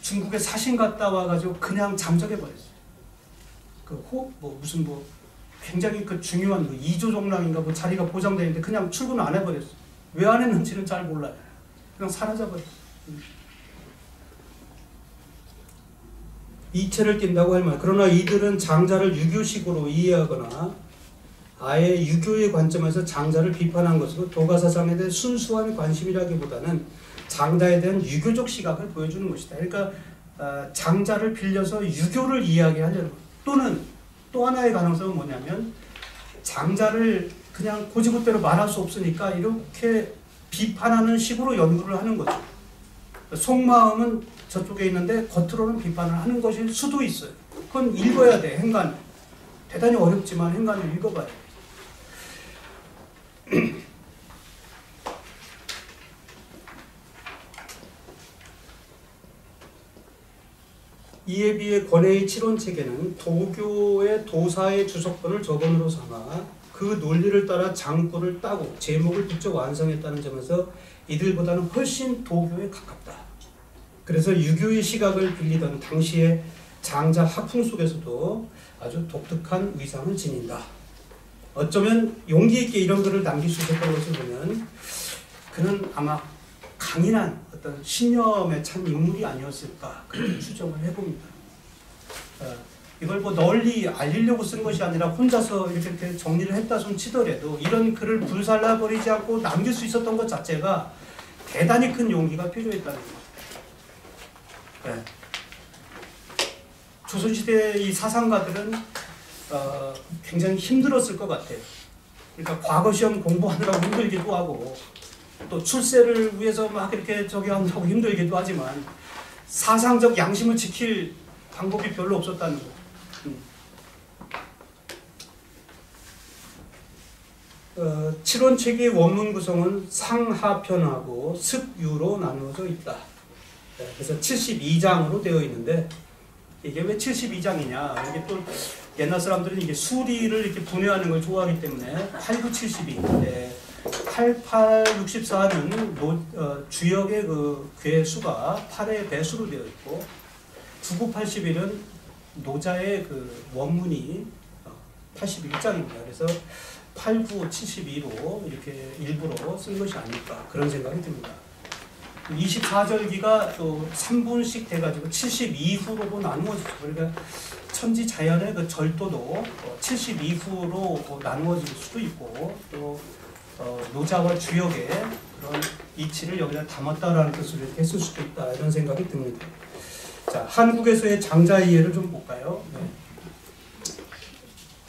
중국에 사신 갔다 와가지고 그냥 잠적해 버렸어요. 그 호 뭐 무슨 뭐 굉장히 그 중요한 뭐 이조종랑인가 뭐 자리가 보장되어 있는데 그냥 출근 안 해버렸어요. 왜 안 했는지는 잘 몰라요. 그냥 사라져 버렸어요. 이체를 띈다고 할 말. 그러나 이들은 장자를 유교식으로 이해하거나 아예 유교의 관점에서 장자를 비판한 것으로 도가사상에 대한 순수한 관심이라기보다는 장자에 대한 유교적 시각을 보여주는 것이다. 그러니까 어, 장자를 빌려서 유교를 이야기하려는 것. 또는 또 하나의 가능성은 뭐냐면 장자를 그냥 고지고대로 말할 수 없으니까 이렇게 비판하는 식으로 연구를 하는 거죠. 속마음은 저쪽에 있는데 겉으로는 비판을 하는 것일 수도 있어요. 그건 읽어야 돼, 행간. 대단히 어렵지만 행간을 읽어봐야 돼. 이에 비해 권해의 칠원책에는 도교의 도사의 주석권을 저번으로 삼아 그 논리를 따라 장구를 따고 제목을 붙여 완성했다는 점에서 이들보다는 훨씬 도교에 가깝다. 그래서 유교의 시각을 빌리던 당시의 장자 학풍 속에서도 아주 독특한 위상을 지닌다. 어쩌면 용기 있게 이런 글을 남길 수 있었던 것을 보면 그는 아마 강인한 어떤 신념에 찬 인물이 아니었을까 그렇게 추정을 해봅니다. 어, 이걸 뭐 널리 알리려고 쓴 것이 아니라 혼자서 이렇게, 정리를 했다 손 치더라도 이런 글을 불살라 버리지 않고 남길 수 있었던 것 자체가 대단히 큰 용기가 필요했다는 거죠. 네. 조선시대 이 사상가들은 어, 굉장히 힘들었을 것 같아요. 그러니까 과거 시험 공부하느라고 힘들기도 하고 또 출세를 위해서 막 이렇게 저기 한다고 힘들기도 하지만 사상적 양심을 지킬 방법이 별로 없었다는 거. 음. 어, 7원책의 원문 구성은 상하편하고 습유로 나누어져 있다. 네, 그래서 72장으로 되어 있는데 이게 왜 72장이냐? 이게 또 옛날 사람들은 이게 수리를 이렇게 분해하는 걸 좋아하기 때문에 89, 72, 네, 88, 64는 노, 어, 주역의 그 괴수가 8의 배수로 되어 있고 99, 81은 노자의 그 원문이 81장입니다. 그래서 89, 72로 이렇게 일부러 쓴 것이 아닐까 그런 생각이 듭니다. 24절기가 또 3분씩 돼가지고 72후로 나누어지죠. 그러니까 천지 자연의 그 절도도 72후로 나누어질 수도 있고 또 어, 노자와 주역의 그런 이치를 여기다 담았다라는 뜻으로 이렇게 했을 수도 있다 이런 생각이 듭니다. 자 한국에서의 장자 이해를 좀 볼까요? 네.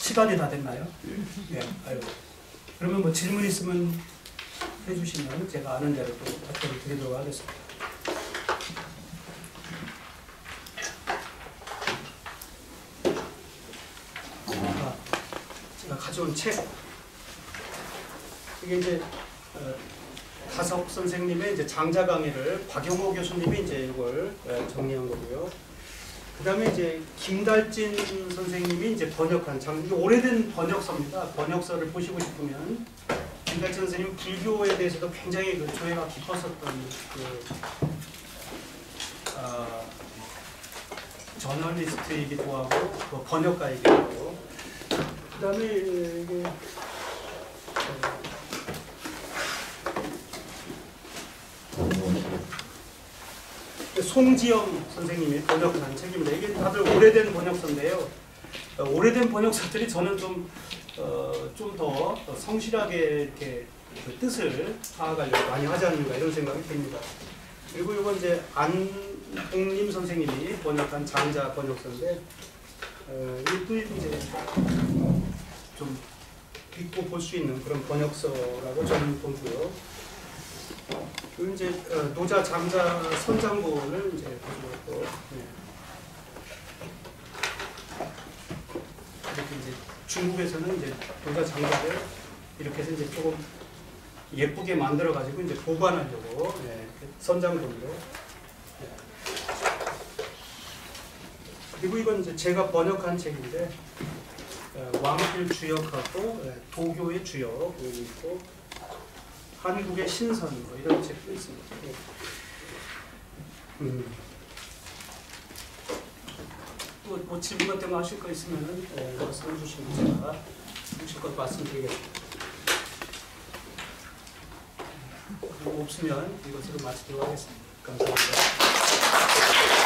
시간이 다 됐나요? 네. 아유. 그러면 뭐 질문 있으면 해주시면 제가 아는 대로 또 답변을 드리도록 하겠습니다. 아, 제가 가져온 책 이게 이제 어, 가석 선생님의 이제 장자 강의를 박용호 교수님이 이제 이걸 어, 정리한 거고요. 그다음에 이제 김달진 선생님이 이제 번역한 장 이게 오래된 번역서입니다. 번역서를 보시고 싶으면 김달진 선생님 불교에 대해서도 굉장히 그 조예가 깊었었던 그 아, 저널리스트이기도 하고 그 번역가이기도 하고 그다음에 이게 어, 송지영 선생님이 번역한 책입니다. 이게 다들 오래된 번역서인데요. 어, 오래된 번역서들이 저는 좀 어, 좀더 성실하게 이렇게 그 뜻을 파악하려고 많이 하지 않는가 이런 생각이 듭니다. 그리고 이건 이제 안봉림 선생님이 번역한 장자 번역서인데 어, 이것도 이제 좀 읽고 볼 수 있는 그런 번역서라고 저는 보고요. 그리고 이제 어, 노자 장자 선장본을 이제 가지고 네. 이렇게 이제 중국에서는 이제 노자 장자를 이렇게 해서 이제 조금 예쁘게 만들어 가지고 이제 보관하려고 네, 선장본으로 네. 그리고 이건 이제 제가 번역한 책인데 어, 왕필 주역하고 예, 도교의 주역 여기 있고 한국의 신선 뭐 이런 책도 있습니다. 예. 음. 또뭐 질문 같은 거 하실 거 있으면 예, 말씀해 주시면 제가 것 말씀드리겠습니다. 뭐 없으면 이것으로 마치도록 하겠습니다. 감사합니다.